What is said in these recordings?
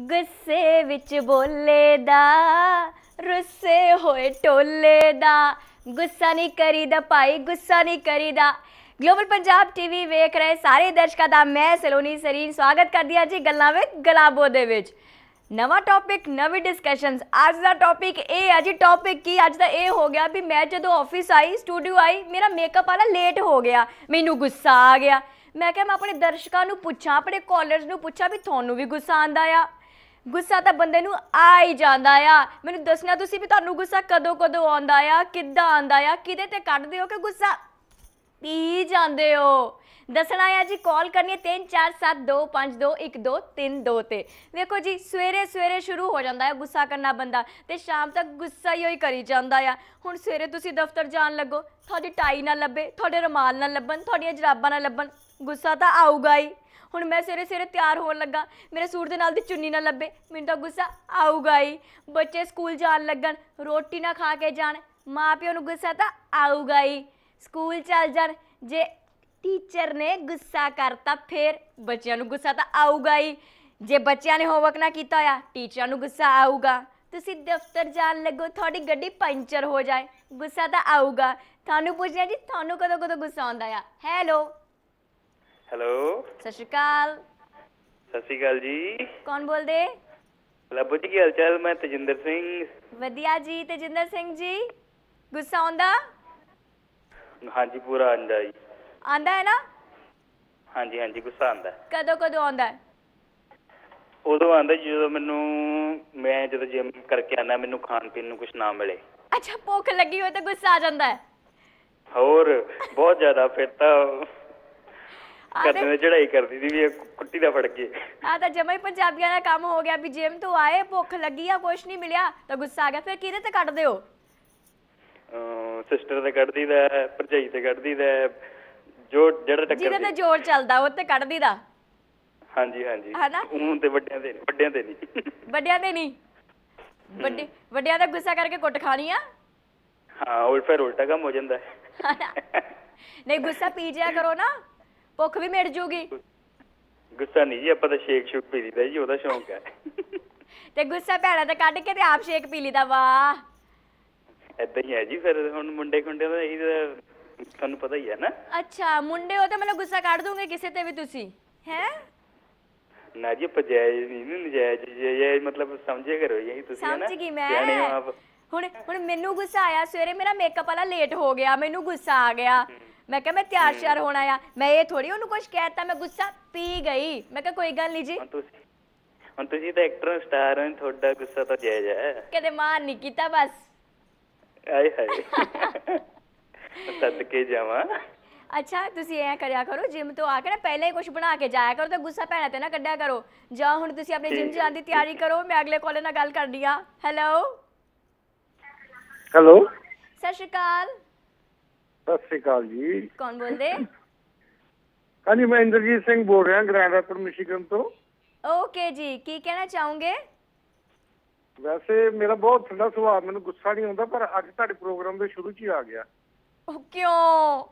ਗੁੱਸੇ ਵਿੱਚ ਬੋਲੇ ਦਾ, ਰੁੱਸੇ ਹੋਏ ਟੋਲੇ ਦਾ। ਗੁੱਸਾ ਨਹੀਂ ਕਰੀਦਾ ਭਾਈ, ਗੁੱਸਾ ਨਹੀਂ ਕਰੀਦਾ। ਗਲੋਬਲ ਪੰਜਾਬ ਟੀਵੀ ਵੇਖ ਰਹੇ ਸਾਰੇ ਦਰਸ਼ਕਾਂ ਦਾ ਮੈਂ ਸਲੋਨੀ ਸਰੀਨ। ਸਵਾਗਤ ਕਰਦੀ ਹਾਂ ਜੀ ਗੱਲਾਂ ਵਿੱਚ ਗਲਾਬੋ ਦੇ ਵਿੱਚ। ਨਵਾਂ ਟੌਪਿਕ ਨਵੀਂ ਡਿਸਕਸ਼ਨਸ ਅੱਜ ਦਾ ਟੌਪਿਕ ਇਹ ਹੈ ਜੀ ਟੌਪਿਕ ਕੀ? ਅੱਜ ਦਾ ਇਹ ਹੋ ਗਿਆ ਵੀ ਮੈਂ ਜਦੋਂ ਆਫਿਸ ਆਈ ਸਟੂਡੀਓ ਆਈ, ਮੇਰਾ ਮੇਕਅਪ ਵਾਲਾ ਲੇਟ ਹੋ ਗਿਆ। ਮੈਨੂੰ ਗੁੱਸਾ ਆ ਗਿਆ। ਮੈਂ ਕਿਹਾ ਮੈਂ ਆਪਣੇ ਦਰਸ਼ਕਾਂ ਨੂੰ ਪੁੱਛਾਂ, ਆਪਣੇ ਕਾਲਰਸ ਨੂੰ ਪੁੱਛਾਂ ਵੀ ਤੁਹਾਨੂੰ ਵੀ ਗੁੱਸਾ ਆਂਦਾ ਆ। ਗੁੱਸਾ ਤਾਂ ਬੰਦੇ ਨੂੰ ਆ ਹੀ ਜਾਂਦਾ ਆ। ਮੈਨੂੰ ਦੱਸਣਾ ਤੁਸੀਂ ਵੀ ਤੁਹਾਨੂੰ ਗੁੱਸਾ ਕਦੋਂ ਕਦੋਂ ਆਉਂਦਾ ਆ, ਕਿੱਦਾਂ ਆਉਂਦਾ ਆ, ਕਿਹਦੇ ਤੇ ਕੱਢਦੇ ਹੋ ਕਿ ਗੁੱਸਾ ਪੀ ਜਾਂਦੇ ਹੋ? ਦੱਸਣਾ ਆ ਜੀ ਕਾਲ ਕਰਨੀ ਹੈ 3472521232 ਤੇ। ਵੇਖੋ ਜੀ, ਸਵੇਰੇ ਸਵੇਰੇ ਸ਼ੁਰੂ ਹੋ ਜਾਂਦਾ ਹੈ ਗੁੱਸਾ ਕਰਨਾ ਬੰਦਾ ਤੇ ਸ਼ਾਮ ਤੱਕ ਗੁੱਸਾ ਹੀ ਹੋਈ ਕਰੀ ਜਾਂਦਾ ਆ। ਹੁਣ ਸਵੇਰੇ ਤੁਸੀਂ ਦਫ਼ਤਰ ਜਾਣ ਲੱਗੋ, ਤੁਹਾਡੀ ਟਾਈ ਨਾ ਲੱਭੇ, ਤੁਹਾਡੇ ਰੁਮਾਲ ਨਾ ਲੱਭਣ, ਤੁਹਾਡੀਆਂ ਜਰਾਬਾਂ ਨਾ ਲੱਭਣ, ਗੁੱਸਾ ਤਾਂ ਆਊਗਾ ਹੀ। ਹੁਣ ਮੈਂ ਸਵੇਰੇ ਸਵੇਰੇ ਤਿਆਰ ਹੋਣ ਲੱਗਾ। ਮੇਰੇ ਸੂਟ ਦੇ ਨਾਲ ਦੀ ਚੁੰਨੀ ਨਾ ਲੱਭੇ। ਮੈਨੂੰ ਤਾਂ ਗੁੱਸਾ ਆਊਗਾ ਹੀ। ਬੱਚੇ ਸਕੂਲ ਜਾਣ ਲੱਗਣ, ਰੋਟੀ ਨਾ ਖਾ ਕੇ ਜਾਣ। ਮਾਪਿਆਂ ਨੂੰ ਗੁੱਸਾ ਤਾਂ ਆਊਗਾ ਹੀ। ਸਕੂਲ ਚੱਲ ਜਾਣ। ਜੇ ਟੀਚਰ ਨੇ ਗੁੱਸਾ ਕਰਤਾ, ਫਿਰ ਬੱਚਿਆਂ ਨੂੰ ਗੁੱਸਾ ਤਾਂ ਆਊਗਾ ਹੀ। ਜੇ ਬੱਚਿਆਂ ਨੇ ਹੋਮਵਰਕ ਨਾ ਕੀਤਾ ਹੋਇਆ, ਟੀਚਰਾਂ ਨੂੰ ਗੁੱਸਾ ਆਊਗਾ। ਤੁਸੀਂ ਦਫ਼ਤਰ ਜਾਣ ਲੱਗੋ, ਤੁਹਾਡੀ ਗੱਡੀ ਪੰਚਰ ਹੋ ਜਾਏ। ਗੁੱਸਾ ਤਾਂ ਆਊਗਾ। ਤੁਹਾਨੂੰ ਪੁੱਛਿਆ ਜੀ, ਤੁਹਾਨੂੰ ਕਦੋਂ ਕਦੋਂ ਗੁੱਸਾ ਆਉਂਦਾ ਆ? Hello hello. ਸਤਿ ਸ਼੍ਰੀ ਅਕਾਲ। ਸਤਿ ਸ਼੍ਰੀ ਅਕਾਲ ਜੀ। ਕੌਣ ਬੋਲਦੇ? ਲੱਭੋ ਜੀ ਕੀ ਹਾਲ ਚਾਲ? ਮੈਂ ਤਜਿੰਦਰ ਸਿੰਘ। ਵਧੀਆ ਜੀ ਤੇਜਿੰਦਰ ਸਿੰਘ ਜੀ। ਗੁੱਸਾ ਆਉਂਦਾ? ਹਾਂਜੀ ਪੂਰਾ ਆਂਦਾ ਜੀ। ਆਂਦਾ ਹੈ ਨਾ? ਹਾਂਜੀ ਹਾਂਜੀ ਗੁੱਸਾ ਆਂਦਾ ਕਦੋਂ ਕਦੋਂ ਆਉਂਦਾ ਹੈ? ਉਦੋਂ ਆਂਦਾ ਜਦੋਂ ਮੈਨੂੰ ਮੈਂ ਜਦੋਂ ਜਿਮ ਕਰਕੇ ਆਣਾ ਮੈਨੂੰ ਖਾਣ ਪੀਣ ਨੂੰ ਕੁਝ ਨਾ ਮਿਲੇ। ਅੱਛਾ ਭੁੱਖ ਲੱਗੀ ਹੋਏ ਤਾਂ ਗੁੱਸਾ ਆ ਜਾਂਦਾ ਹੈ। ਹੋਰ ਬਹੁਤ ਜ਼ਿਆਦਾ ਫਿਰ ਤਾਂ ਕਰਦੇ ਤੇ ਨੇ ਚੜਾਈ ਕਰਦੀ ਸੀ ਵੀ ਕੁੱਟੀ ਦਾ ਫੜ ਕੇ। ਆ ਤਾਂ ਜਮਾ ਹੀ ਪੰਜਾਬੀਆਂ ਦਾ ਕੰਮ ਹੋ ਗਿਆ ਵੀ ਜਿਮ ਤੋਂ ਆਏ ਭੁੱਖ ਲੱਗੀ ਆ ਕੁਛ ਨਹੀਂ ਮਿਲਿਆ ਤਾਂ ਗੁੱਸਾ ਆ ਗਿਆ ਫਿਰ ਕਿਹਦੇ ਤੇ ਕੱਢਦੇ ਹੋ? ਸਿਸਟਰ ਤੇ ਕੱਢਦੀ ਦਾ ਭਰਜਾਈ ਤੇ ਕੱਢਦੀ ਦਾ ਜੋ ਜਿਹੜਾ ਜਿਹਦੇ ਟੱਕਰ ਤੇ ਦੀ ਜ਼ੋਰ ਚੱਲਦਾ ਉਹ ਤੇ ਕੱਢਦੀ ਦਾ? ਹਾਂਜੀ ਹਾਂਜੀ। ਹਨਾ? ਹੁਣ ਤੇ ਵੱਡਿਆਂ ਦੇ ਵੱਡਿਆਂ ਤੇ ਨਹੀਂ ਵੱਡਿਆਂ ਤੇ ਨਹੀਂ ਵੱਡੇ ਵੱਡਿਆਂ ਦਾ ਗੁੱਸਾ ਕਰਕੇ ਕੁੱਟ ਖਾਣੀ ਆ? ਹਾਂ ਫਿਰ ਉਲਟਾ ਕੰਮ ਹੋ ਜਾਂਦਾ। ਹੈ? ਨਹੀਂ ਗੁੱਸਾ ਪੀ ਜਿਆ ਕਰੋ ਨਾ। ਭੁੱਖ ਵੀ ਮਿਟ ਜੂਗੀ। ਗੁੱਸਾ ਨਹੀਂ ਜੀ ਆਪਾਂ ਤਾਂ ਸ਼ੇਕ ਸ਼ੁਕ ਪੀ ਲਈਦਾ ਜੀ ਉਹਦਾ ਸ਼ੌਂਕ ਹੈ। ਤੇ ਗੁੱਸਾ ਭੈਣਾਂ ਤੇ ਕੱਢ ਕੇ ਤੇ ਆਪ ਸ਼ੇਕ ਪੀ ਲਈਦਾ ਵਾਹ ਏਦਾਂ ਹੀ ਹੈ ਜੀ ਫਿਰ ਹੁਣ ਮੁੰਡੇ ਖੁੰਡਿਆਂ ਦਾ ਇਹ ਤੁਹਾਨੂੰ ਪਤਾ ਹੀ ਹੈ ਨਾ। ਅੱਛਾ ਮੁੰਡੇ ਹੋ ਤੇ ਮਤਲਬ ਗੁੱਸਾ ਕੱਢ ਦੋਗੇ ਕਿਸੇ ਤੇ ਵੀ ਤੁਸੀਂ ਹੈ? ਨਾ ਜੀ ਆਪਾਂ ਜਾਇਜ਼ ਨਹੀਂ ਨਜਾਇਜ਼ ਜਾਇਜ਼ ਮਤਲਬ ਸਮਝਿਆ ਕਰੋ ਯਹੀ ਤੁਸੀਂ ਹੈ ਨਾ। ਸਮਝ ਗਈ ਮੈਂ। ਹੁਣ ਹੁਣ ਮੈਨੂੰ ਗੁੱਸਾ ਆਇਆ ਸਵੇਰੇ ਮੇਰਾ ਮੇਕਅਪ ਵਾਲਾ ਲੇਟ ਹੋ ਗਿਆ ਮੈਨੂੰ ਗੁੱਸਾ ਆ ਗਿਆ। ਮੈਂ ਕਿਹਾ ਮੈਂ ਤਿਆਰ ਸ਼ਿਆਰ ਹੋਣਾ ਆ ਮੈਂ ਇਹ ਥੋੜੀ ਉਹਨੂੰ ਕੁਝ ਕਹਿਤਾ ਮੈਂ ਗੁੱਸਾ ਪੀ ਗਈ। ਮੈਂ ਕਿਹਾ ਕੋਈ ਗੱਲ ਨਹੀਂ ਜੀ। ਹੁਣ ਤੁਸੀਂ ਤਾਂ ਐਕਟਰ ਸਟਾਰ ਹੋ ਤੁਹਾਡਾ ਗੁੱਸਾ ਤਾਂ ਜਾਇਜ਼ ਹੈ। ਕਦੇ ਮਾਰ ਨਹੀਂ ਕੀਤਾ ਬਸ। ਆਏ ਹਾਏ। ਸਦਕੇ ਜਾਵਾਂ। ਅੱਛਾ ਤੁਸੀਂ ਐ ਕਰਿਆ ਕਰੋ ਜਿਮ ਤੋਂ ਆ ਕੇ ਨਾ ਪਹਿਲਾਂ ਹੀ ਕੁਝ ਬਣਾ ਕੇ ਜਾਇਆ ਕਰੋ ਤੇ ਗੁੱਸਾ ਭੈਣਾਂ ਤੇ ਨਾ ਕੱਢਿਆ ਕਰੋ। ਜਾਂ ਹੁਣ ਤੁਸੀਂ ਆਪਣੇ ਜਿਮ ਜਾਣ ਦੀ ਤਿਆਰੀ ਕਰੋ ਮੈਂ ਅਗਲੇ ਕਾਲਰ ਨਾਲ ਗੱਲ ਕਰਨੀ ਆ ਹੈਲੋ ਹੈਲੋ ਸਤਿ ਸ਼੍ਰੀ ਅਕਾਲ। ਸਤਿ ਸ੍ਰੀ ਅਕਾਲ ਜੀ। ਕੌਣ ਬੋਲਦੇ? ਹਾਂਜੀ ਮੈਂ ਇੰਦਰਜੀਤ ਸਿੰਘ ਬੋਲ ਰਿਹਾ ਗ੍ਰੈਂਡ ਰੈਪਰ ਮਿਸ਼ੀਗਨ ਤੋਂ। ਓਕੇ ਜੀ ਕੀ ਕਹਿਣਾ ਚਾਹੋਗੇ? ਵੈਸੇ ਮੇਰਾ ਬਹੁਤ ਠੰਡਾ ਸੁਭਾਅ ਮੈਨੂੰ ਗੁੱਸਾ ਨਹੀਂ ਆਉਂਦਾ ਪਰ ਅੱਜ ਤੁਹਾਡੇ ਪ੍ਰੋਗਰਾਮ ਦੇ ਸ਼ੁਰੂ 'ਚ ਹੀ ਆ ਗਿਆ। ਉਹ ਕਿਉਂ?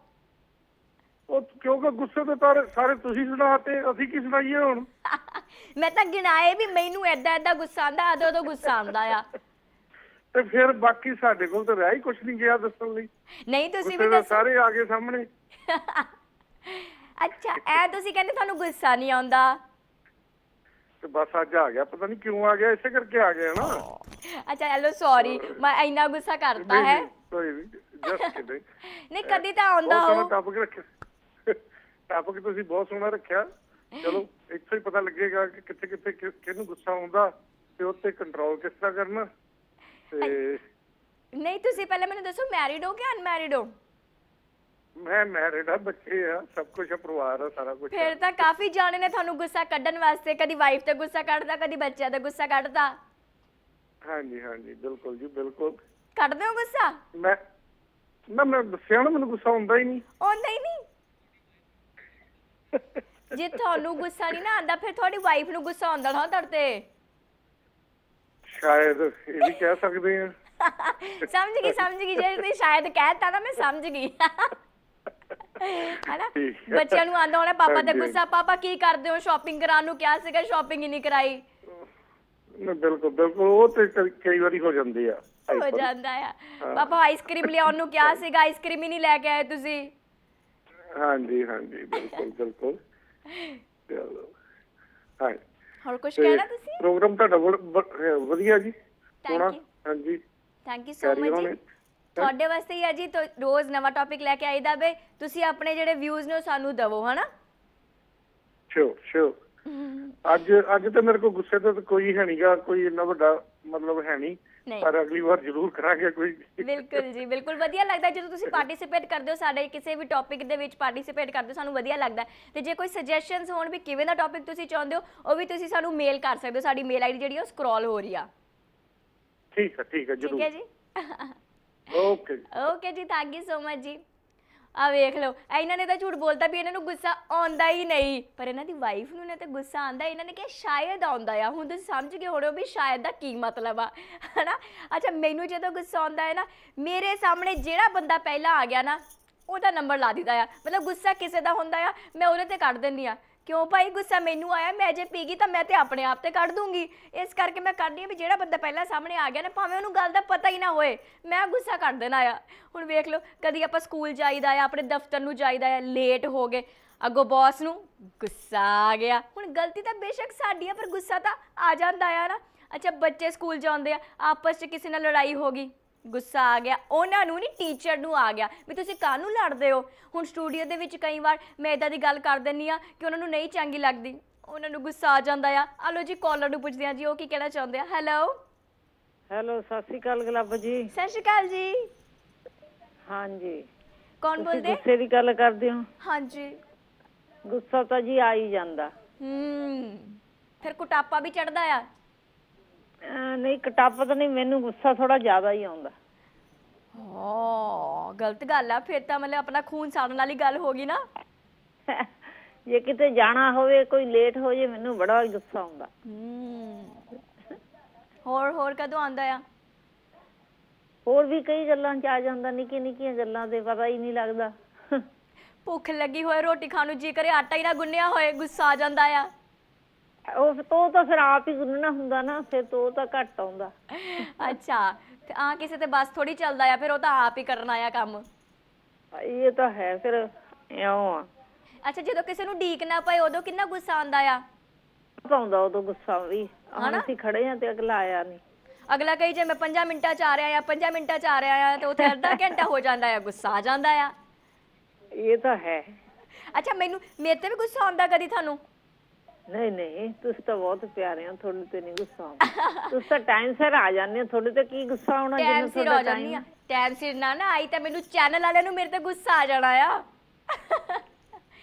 ਉਹ ਕਿਉਂਕਿ ਗੁੱਸੇ ਤੇ ਤਾਂ ਸਾਰੇ ਤੁਸੀਂ ਸੁਣਾਤੇ ਅਸੀਂ ਕੀ ਸੁਣਾਈਏ ਹੁਣ? ਮੈਂ ਤਾਂ ਗਿਣਾਏ ਵੀ ਮੈਨੂੰ ਐਦਾਂ ਐਦਾਂ ਗੁੱਸਾ ਆਂਦਾ ਉਦੋਂ ਉਦੋਂ ਗੁੱਸਾ ਆਂਦਾ ਆ। ਤੇ ਫਿਰ ਬਾਕੀ ਸਾਡੇ ਕੋਲ ਤਾਂ ਰਹਿ ਹੀ ਕੁਝ ਨਹੀਂ ਗਿਆ ਦੱਸਣ ਲਈ। ਨਹੀਂ ਤੁਸੀਂ ਵੀ ਦੱਸੋ। ਸਾਰੇ ਆ ਗਏ ਸਾਹਮਣੇ। ਅੱਛਾ ਐ ਤੁਸੀਂ ਕਹਿੰਦੇ ਤੁਹਾਨੂੰ ਗੁੱਸਾ ਨਹੀਂ ਆਉਂਦਾ। ਤੇ ਬਸ ਅੱਜ ਆ ਗਿਆ ਪਤਾ ਨਹੀਂ ਕਿਉਂ ਆ ਗਿਆ ਇਸੇ ਕਰਕੇ ਆ ਗਿਆ ਨਾ। ਅੱਛਾ ਹੈਲੋ ਸੌਰੀ ਮੈਂ ਇੰਨਾ ਗੁੱਸਾ ਕਰਤਾ ਹੈ। ਨਹੀਂ ਜਸਟ ਕਿਡਿੰਗ ਨਹੀਂ ਕਦੀ ਤਾਂ ਆਉਂਦਾ ਹੋ ਟਾਪਿਕ ਰੱਖਿਆ। ਟਾਪਿਕ ਤੁਸੀਂ ਬਹੁਤ ਸੋਹਣਾ ਰੱਖਿਆ। ਚਲੋ ਇੱਥੋਂ ਹੀ ਪਤਾ ਲੱਗੇਗਾ ਕਿ ਕਿੱਥੇ ਕਿੱਥੇ ਕਿਹਨੂੰ ਗੁੱਸਾ ਆਉਂਦਾ ਤੇ ਉੱਤੇ ਕੰਟਰੋਲ ਕਿਸ ਤਰ੍ਹਾਂ ਕਰਨਾ। ਤੇ ਨਹੀਂ ਤੁਸੀਂ ਪਹਿਲਾਂ ਮੈਨੂੰ ਦੱਸੋ ਮੈਰਿਡ ਹੋ ਕਿ ਅਨਮੈਰਿਡ ਹੋ? ਮੈਂ ਮੈਰਿਡ ਆ ਬੱਚੇ ਆ ਸਭ ਕੁਝ ਪਰਿਵਾਰ ਆ ਸਾਰਾ ਕੁਝ ਫਿਰ ਤਾਂ ਕਾਫੀ ਜਾਣੇ ਨੇ ਤੁਹਾਨੂੰ ਗੁੱਸਾ ਕੱਢਣ ਵਾਸਤੇ ਕਦੀ ਵਾਈਫ ਤੇ ਗੁੱਸਾ ਕੱਢਦਾ ਕਦੀ ਬੱਚਿਆਂ ਤੇ ਗੁੱਸਾ ਕੱਢਦਾ। ਹਾਂਜੀ ਹਾਂਜੀ ਬਿਲਕੁਲ ਜੀ ਬਿਲਕੁਲ। ਕੱਢਦੇ ਹੋ ਗੁੱਸਾ? ਮੈਂ ਨਾ ਮੈਂ ਦੱਸਿਆ ਨਾ ਮੈਨੂੰ ਗੁੱਸਾ ਆਉਂਦਾ ਹੀ ਨਹੀਂ। ਉਹ ਨਹੀਂ ਨਹੀਂ? ਜੇ ਤੁਹਾਨੂੰ ਗੁੱਸਾ ਨਹੀਂ ਨਾ ਆਂਦਾ ਫਿਰ ਤੁਹਾਡੀ ਵਾਈਫ ਨੂੰ ਗੁੱਸਾ ਆਉਂਦਾ ਨਾ ਤੁਹਾਡੇ ਤੇ। ਸ਼ਾਇਦ ਇਹ ਵੀ ਕਹਿ ਸਕਦੇ ਆ। ਸਮਝ ਗਈ ਸਮਝ ਗਈ। ਜੇ ਤੁਸੀਂ ਸ਼ਾਇਦ ਕਹਿਤਾ ਤਾਂ ਮੈਂ ਸਮਝ ਗਈ। ਹੈਨਾ। ਬੱਚਿਆਂ ਨੂੰ ਆਂਦਾ ਹੋਣਾ ਪਾਪਾ ਤੇ ਹਾਂਜੀ। ਗੁੱਸਾ ਪਾਪਾ ਕੀ ਕਰਦੇ ਹੋ? ਸ਼ਾਪਿੰਗ ਕਰਾਉਣ ਨੂੰ ਕਿਹਾ ਸੀਗਾ ਸ਼ਾਪਿੰਗ ਹੀ ਨਹੀਂ ਕਰਾਈ। ਬਿਲਕੁਲ ਬਿਲਕੁਲ। ਉਹ ਤੇ ਕਈ- ਵਾਰੀ ਹੋ ਜਾਂਦੇ ਆ। ਹੋ। ਜਾਂਦਾ ਆ। ਪਾਪਾ ਆਈਸਕ੍ਰੀਮ ਲਿਆਉਣ ਨੂੰ ਕਿਹਾ ਸੀਗਾ ਆਈਸਕ੍ਰੀਮ ਹੀ ਨਹੀਂ ਲੈ ਕੇ ਆਏ ਤੁਸੀਂ। ਹਾਂਜੀ ਹਾਂਜੀ ਬਿਲਕੁਲ ਬਿਲਕੁਲ। ਚਲੋ। ਹਾਂ। ਹੋਰ ਕੁਝ ਕਹਿਣਾ ਤੁਸੀਂ? ਪ੍ਰੋਗਰਾਮ ਤੁਹਾਡਾ ਬ- ਵਧੀਆ ਜੀ। ਸੋਹਣਾ. ਹਾਂਜੀ। ਥੈਂਕ ਯੂ ਸੋ ਮਚ ਜੀ. ਤੁਹਾਡੇ ਵਾਸਤੇ ਹੀ ਹੈ ਜੀ ਤੋਂ ਰੋਜ਼ ਨਵਾਂ ਟੌਪਿਕ ਲੈ ਕੇ ਆਈਦਾ ਬਈ ਤੁਸੀਂ ਆਪਣੇ ਜਿਹੜੇ ਵਿਊਜ਼ ਨੇ ਸਾਨੂੰ ਦਵੋ ਹਨਾ? ਸ਼ੋਰ ਸ਼ੋਰ ਅੱਜ ਅੱਜ ਤਾਂ ਮੇਰੇ ਕੋਲ ਗੁੱਸੇ ਦਾ ਤਾਂ ਕੋਈ ਹੈ ਨਹੀਂਗਾ ਕੋਈ ਇੰਨਾ ਵੱਡਾ ਮਤਲਬ ਹੈ ਨਹੀਂ ਪਰ ਅਗਲੀ ਵਾਰ ਜ਼ਰੂਰ ਕਰਾਂਗੇ ਕੋਈ। ਬਿਲਕੁਲ ਜੀ ਬਿਲਕੁਲ। ਵਧੀਆ ਲੱਗਦਾ ਜਦੋਂ ਤੁਸੀਂ ਪਾਰਟਿਸਿਪੇਟ ਕਰਦੇ ਹੋ ਸਾਡੇ ਕਿਸੇ ਵੀ ਟੌਪਿਕ ਦੇ ਵਿੱਚ ਪਾਰਟਿਸਿਪੇਟ ਕਰਦੇ ਹੋ ਸਾਨੂੰ ਵਧੀਆ ਲੱਗਦਾ। ਤੇ ਜੇ ਕੋਈ ਸੁਜੈਸ਼ਨਸ ਹੋਣ ਵੀ ਕਿਵੇਂ ਦਾ ਟੌਪਿਕ ਤੁਸੀਂ ਚਾਹੁੰਦੇ ਹੋ ਉਹ ਵੀ ਤੁਸੀਂ ਸਾਨੂੰ ਮੇਲ ਕਰ ਸਕਦੇ ਹੋ। ਸਾਡੀ ਮੇਲ ਆਈਡੀ ਜਿਹੜੀ ਉਹ ਸਕਰੋਲ ਹੋ ਰਹੀ ਆ। ਠੀਕ ਹੈ ਠੀਕ ਹੈ ਠੀਕ ਹੈ ਜ਼ਰੂਰ। ਜੀ? ਓਕੇ ਓਕੇ ਜੀ ਥੈਂਕ ਯੂ ਸੋ ਮਚ ਜੀ। ਆ ਵੇਖ ਲਓ ਇਹਨਾਂ ਨੇ ਤਾਂ ਝੂਠ ਬੋਲਤਾ ਵੀ ਇਹਨਾਂ ਨੂੰ ਗੁੱਸਾ ਆਉਂਦਾ ਹੀ ਨਹੀਂ। ਪਰ ਇਹਨਾਂ ਦੀ ਵਾਈਫ ਨੂੰ ਨੇ ਤਾਂ ਗੁੱਸਾ ਆਉਂਦਾ, ਇਹਨਾਂ ਨੇ ਕਿਹਾ ਸ਼ਾਇਦ ਆਉਂਦਾ ਆ। ਹੁਣ ਤੁਸੀਂ ਸਮਝ ਗਏ ਹੋਣੋ ਵੀ ਸ਼ਾਇਦ ਦਾ ਕੀ ਮਤਲਬ ਆ, ਹਨਾ? ਅੱਛਾ, ਮੈਨੂੰ ਜਦੋਂ ਗੁੱਸਾ ਆਉਂਦਾ ਹੈ ਨਾ, ਮੇਰੇ ਸਾਹਮਣੇ ਜਿਹੜਾ ਬੰਦਾ ਪਹਿਲਾਂ ਆ ਗਿਆ ਨਾ, ਉਹਦਾ ਨੰਬਰ ਲਾ ਦਿੱਤਾ ਆ। ਮਤਲਬ ਗੁੱਸਾ ਕਿਸੇ ਦਾ ਹੁੰਦਾ ਆ, ਮੈਂ ਉਹਦੇ ਤੇ ਕੱਢ ਦਿੰਦੀ ਆ। ਕਿਉਂ ਭਾਈ ਗੁੱਸਾ ਮੈਨੂੰ ਆਇਆ? ਮੈਂ ਜੇ ਪੀ ਗਈ ਤਾਂ ਮੈਂ ਤੇ ਆਪਣੇ ਆਪ ਤੇ ਕੱਢ ਦੂੰਗੀ। ਇਸ ਕਰਕੇ ਮੈਂ ਕੱਢਦੀ ਆ ਵੀ ਜਿਹੜਾ ਬੰਦਾ ਪਹਿਲਾਂ ਸਾਹਮਣੇ ਆ ਗਿਆ ਨਾ, ਭਾਵੇਂ ਉਹਨੂੰ ਗੱਲ ਦਾ ਪਤਾ ਹੀ ਨਾ ਹੋਏ, ਮੈਂ ਗੁੱਸਾ ਕੱਢ ਦੇਣਾ ਆ। ਹੁਣ ਵੇਖ ਲਓ, ਕਦੀ ਆਪਾਂ ਸਕੂਲ ਜਾਈਦਾ ਆ, ਆਪਣੇ ਦਫ਼ਤਰ ਨੂੰ ਜਾਈਦਾ ਆ ਲੇਟ ਹੋ ਗਏ, ਅੱਗੋਂ ਬੌਸ ਨੂੰ ਗੁੱਸਾ ਆ ਗਿਆ। ਹੁਣ ਗਲਤੀ ਤਾਂ ਬੇਸ਼ੱਕ ਸਾਡੀ ਆ, ਪਰ ਗੁੱਸਾ ਤਾਂ ਆ ਜਾਂਦਾ ਆ ਨਾ। ਅੱਛਾ, ਬੱਚੇ ਸਕੂਲ ਜਾਂਦੇ ਆ, ਆਪਸ 'ਚ ਕਿਸੇ ਨਾਲ ਲੜਾਈ ਹੋ ਗਈ ਗੁੱਸਾ ਆ ਗਿਆ ਉਹਨਾਂ ਨੂੰ ਨਹੀਂ ਟੀਚਰ ਨੂੰ ਆ ਗਿਆ ਵੀ ਤੁਸੀਂ ਕਾਹਨੂੰ ਲੜਦੇ ਹੋ? ਹੁਣ ਸਟੂਡੀਓ ਦੇ ਵਿੱਚ ਕਈ ਵਾਰ ਮੈਂ ਇਦਾਂ ਦੀ ਗੱਲ ਕਰ ਦਿੰਨੀ ਆ ਕਿ ਉਹਨਾਂ ਨੂੰ ਨਹੀਂ ਚੰਗੀ ਲੱਗਦੀ ਉਹਨਾਂ ਨੂੰ ਗੁੱਸਾ ਆ ਜਾਂਦਾ ਆ। ਆ ਲੋ ਜੀ ਕਾਲਰ ਨੂੰ ਪੁੱਛਦੇ ਆ ਜੀ ਉਹ ਕੀ ਕਹਿਣਾ ਚਾਹੁੰਦੇ ਆ? ਹੈਲੋ ਹੈਲੋ ਸਤਿ ਸ਼੍ਰੀ ਅਕਾਲ ਗੁਲਾਬ ਜੀ। ਸਤਿ ਸ਼੍ਰੀ ਅਕਾਲ ਜੀ। ਹਾਂਜੀ। ਕੌਣ ਬੋਲਦੇ? ਗੁੱਸੇ ਦੀ ਗੱਲ ਕਰਦੇ ਹੋ? ਹਾਂਜੀ। ਗੁੱਸਾ ਤਾਂ ਜੀ ਆ ਹੀ ਜਾਂਦਾ। ਹੂੰ। ਫਿਰ ਕੁਟਾਪਾ ਵੀ ਚੜਦਾ ਆ। ਨਹੀਂ ਕਟਾਪਾ ਤਾਂ ਨਹੀਂ ਮੈਨੂੰ ਗੁੱਸਾ ਥੋੜਾ ਜ਼ਿਆਦਾ ਹੀ ਆਉਂਦਾ। ਓ ਗਲਤ ਗੱਲ ਆ ਫਿਰ ਤਾਂ ਮਤਲਬ ਆਪਣਾ ਖੂਨ ਸਾੜਨ ਵਾਲੀ ਗੱਲ ਹੋ ਗਈ ਨਾ। ਜੇ ਕਿਤੇ ਜਾਣਾ ਹੋਵੇ ਕੋਈ ਲੇਟ ਹੋ ਜੇ ਮੈਨੂੰ ਬੜਾ ਗੁੱਸਾ ਆਉਂਦਾ। ਹੋਰ ਹੋਰ ਕਦੋਂ ਆਉਂਦਾ ਆ? ਹੋਰ ਵੀ ਕਈ ਗੱਲਾਂ ਚ ਆ ਜਾਂਦਾ ਨਿੱਕੀ ਨਿੱਕੀਆਂ ਗੱਲਾਂ ਤੇ ਪਤਾ ਹੀ ਨਹੀਂ ਲੱਗਦਾ। ਭੁੱਖ ਲੱਗੀ ਹੋਏ ਰੋਟੀ ਖਾਣ ਨੂੰ ਜੀ ਕਰੇ ਆਟਾ ਹੀ ਨਾ ਗੁੰਨਿਆ ਹੋਏ ਗੁੱਸਾ ਆ ਜਾਂਦਾ ਆ। ਉਹ ਤੋ ਤਾਂ ਫਿਰ ਆਪ ਹੀ ਗੁੰਨਣਾ ਹੁੰਦਾ ਨਾ ਫਿਰ ਤੋ ਤਾਂ ਘੱਟ ਆਉਂਦਾ। ਅੱਛਾ ਤੇ ਆ ਕਿਸੇ ਤੇ ਬਸ ਥੋੜੀ ਚੱਲਦਾ ਆ ਫਿਰ ਉਹ ਤਾਂ ਆਪ ਹੀ ਕਰਨਾ ਆ ਕੰਮ। ਇਹ ਤਾਂ ਹੈ ਫਿਰ ਇਉਂ ਆ। ਅੱਛਾ ਜਦੋਂ ਕਿਸੇ ਨੂੰ ਢੀਕ ਨਾ ਪਏ ਉਦੋਂ ਕਿੰਨਾ ਗੁੱਸਾ ਆਉਂਦਾ ਆ? ਆਉਂਦਾ ਉਦੋਂ ਗੁੱਸਾ ਵੀ। ਹੁਣ? ਅਸੀਂ ਖੜੇ ਆ ਤੇ ਅਗਲਾ ਆਇਆ ਨਹੀਂ। ਅਗਲਾ ਕਹੀ ਜੇ ਮੈਂ 5 ਮਿੰਟਾਂ ਚ ਆ ਰਿਹਾ ਆ 5 ਮਿੰਟਾਂ ਚ ਆ ਰਿਹਾ ਆ ਤੇ ਉੱਥੇ ਅੱਧਾ ਘੰਟਾ ਹੋ ਜਾਂਦਾ ਆ ਗੁੱਸਾ ਆ ਜਾਂਦਾ ਆ। ਇਹ ਤਾਂ ਹੈ। ਅੱਛਾ ਮੈਨੂੰ ਮੇਰੇ ਤੇ ਵੀ ਗੁੱਸਾ ਆਉਂਦਾ ਕਦੀ ਤੁਹਾਨੂੰ? ਨਹੀਂ ਨਹੀਂ ਤੁਸੀਂ ਤਾਂ ਬਹੁਤ ਪਿਆਰੇ ਹੋ ਤੁਹਾਡੇ ਤੇ ਨਹੀਂ ਗੁੱਸਾ ਆਉਂਦਾ। ਤੁਸੀਂ ਤਾਂ ਟਾਈਮ ਸਿਰ ਆ ਜਾਂਦੇ ਹੋ ਤੁਹਾਡੇ ਤੇ ਕੀ ਗੁੱਸਾ ਆਉਣਾ ਜਿੰਨਾ ਸਿਰ ਆ ਜਾਂਦੀ ਆ ਟਾਈਮ ਸਿਰ ਨਾ ਨਾ ਆਈ ਤਾਂ ਮੈਨੂੰ ਚੈਨਲ ਵਾਲਿਆਂ ਨੂੰ ਮੇਰੇ ਤੇ ਗੁੱਸਾ ਆ ਜਾਣਾ ਆ।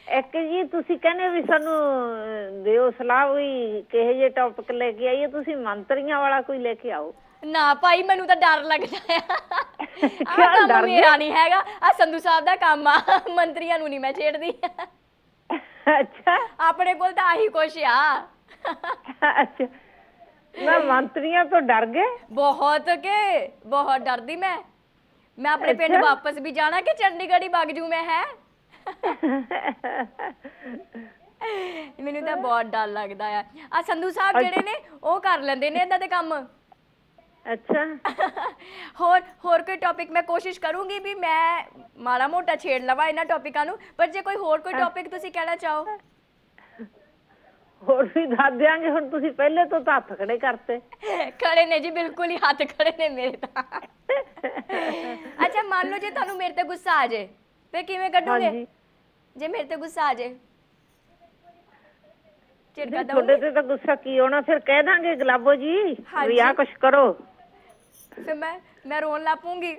ਇੱਕ ਜੀ ਤੁਸੀਂ ਕਹਿੰਦੇ ਵੀ ਸਾਨੂੰ ਦਿਓ ਸਲਾਹ ਵੀ ਕਿਹੇ ਜੇ ਟੌਪਿਕ ਲੈ ਕੇ ਆਈਏ ਤੁਸੀਂ ਮੰਤਰੀਆਂ ਵਾਲਾ ਕੋਈ ਲੈ ਕੇ ਆਓ। ਨਾ ਭਾਈ ਮੈਨੂੰ ਤਾਂ ਡਰ ਲੱਗਦਾ ਆ। ਕੰਮ ਡਰ ਮੇਰਾ ਨਹੀਂ ਹੈਗਾ ਆ ਸੰਧੂ ਸਾਹਿਬ ਦਾ ਕੰਮ ਆ ਮੰਤਰੀਆਂ ਨੂੰ ਨਹੀਂ ਮੈਂ ਛੇੜਦੀ। ਅੱਛਾ। ਆਪਣੇ ਕੋਲ ਤਾਂ ਆਹੀ ਕੁਛ ਆ। ਅੱਛਾ। ਮੈਂ ਮੰਤਰੀਆਂ ਤੋਂ ਡਰ ਗਏ? ਬਹੁਤ ਕੇ ਬਹੁਤ ਡਰਦੀ ਮੈਂ। ਮੈਂ ਆਪਣੇ ਪਿੰਡ। ਵਾਪਸ ਵੀ ਜਾਣਾ ਕਿ ਚੰਡੀਗੜ੍ਹ ਹੀ ਵਗ ਜੂ ਮੈਂ ਹੈ? ਮੈਨੂੰ ਤਾਂ ਬਹੁਤ ਡਰ ਲੱਗਦਾ ਆ। ਆ ਸੰਧੂ ਸਾਹਿਬ ਜਿਹੜੇ ਨੇ ਉਹ ਕਰ ਲੈਂਦੇ ਨੇ ਇਦਾਂ ਦੇ ਕੰਮ? ਅੱਛਾ। ਹੋਰ ਹੋਰ ਕੋਈ ਟੌਪਿਕ ਮੈਂ ਕੋਸ਼ਿਸ਼ ਕਰੂੰਗੀ ਵੀ ਮੈਂ ਮਾੜਾ ਮੋਟਾ ਛੇੜ ਲਵਾਂ ਇਹਨਾਂ ਟੌਪਿਕਾਂ ਨੂੰ ਪਰ ਜੇ ਕੋਈ ਹੋਰ ਕੋਈ ਟੌਪਿਕ ਤੁਸੀਂ ਕਹਿਣਾ ਚਾਹੋ। ਹੋਰ ਵੀ ਦੱਸ ਦਿਆਂਗੇ ਹੁਣ ਤੁਸੀਂ ਪਹਿਲੇ ਤੋਂ ਤਾਂ ਹੱਥ ਖੜੇ ਕਰਤੇ। ਖੜੇ ਨੇ ਜੀ ਬਿਲਕੁਲ ਹੀ ਹੱਥ ਖੜੇ ਨੇ ਮੇਰੇ ਤਾਂ। ਅੱਛਾ ਮੰਨ ਲਓ ਜੇ ਤੁਹਾਨੂੰ ਮੇਰੇ ਤੇ ਗੁੱਸਾ ਆ ਜਾਏ ਫਿਰ ਕਿਵੇਂ ਕੱਢੋਗੇ? ਜੇ ਮੇਰੇ ਤੇ ਗੁੱਸਾ ਆ ਜਾਏ ਝਿੜਕਾ ਤੁਹਾਡੇ ਤੇ ਤਾਂ ਗੁੱਸਾ ਕੀ ਹੋਣਾ ਫਿਰ ਕਹਿ ਦਾਂਗੇ ਗੁਲਾਬੋ ਜੀ ਵੀ। ਆ ਕੁਛ ਕਰੋ। ਫਿਰ ਮੈਂ ਮੈਂ ਰੋਣ ਲੱਪੂੰਗੀ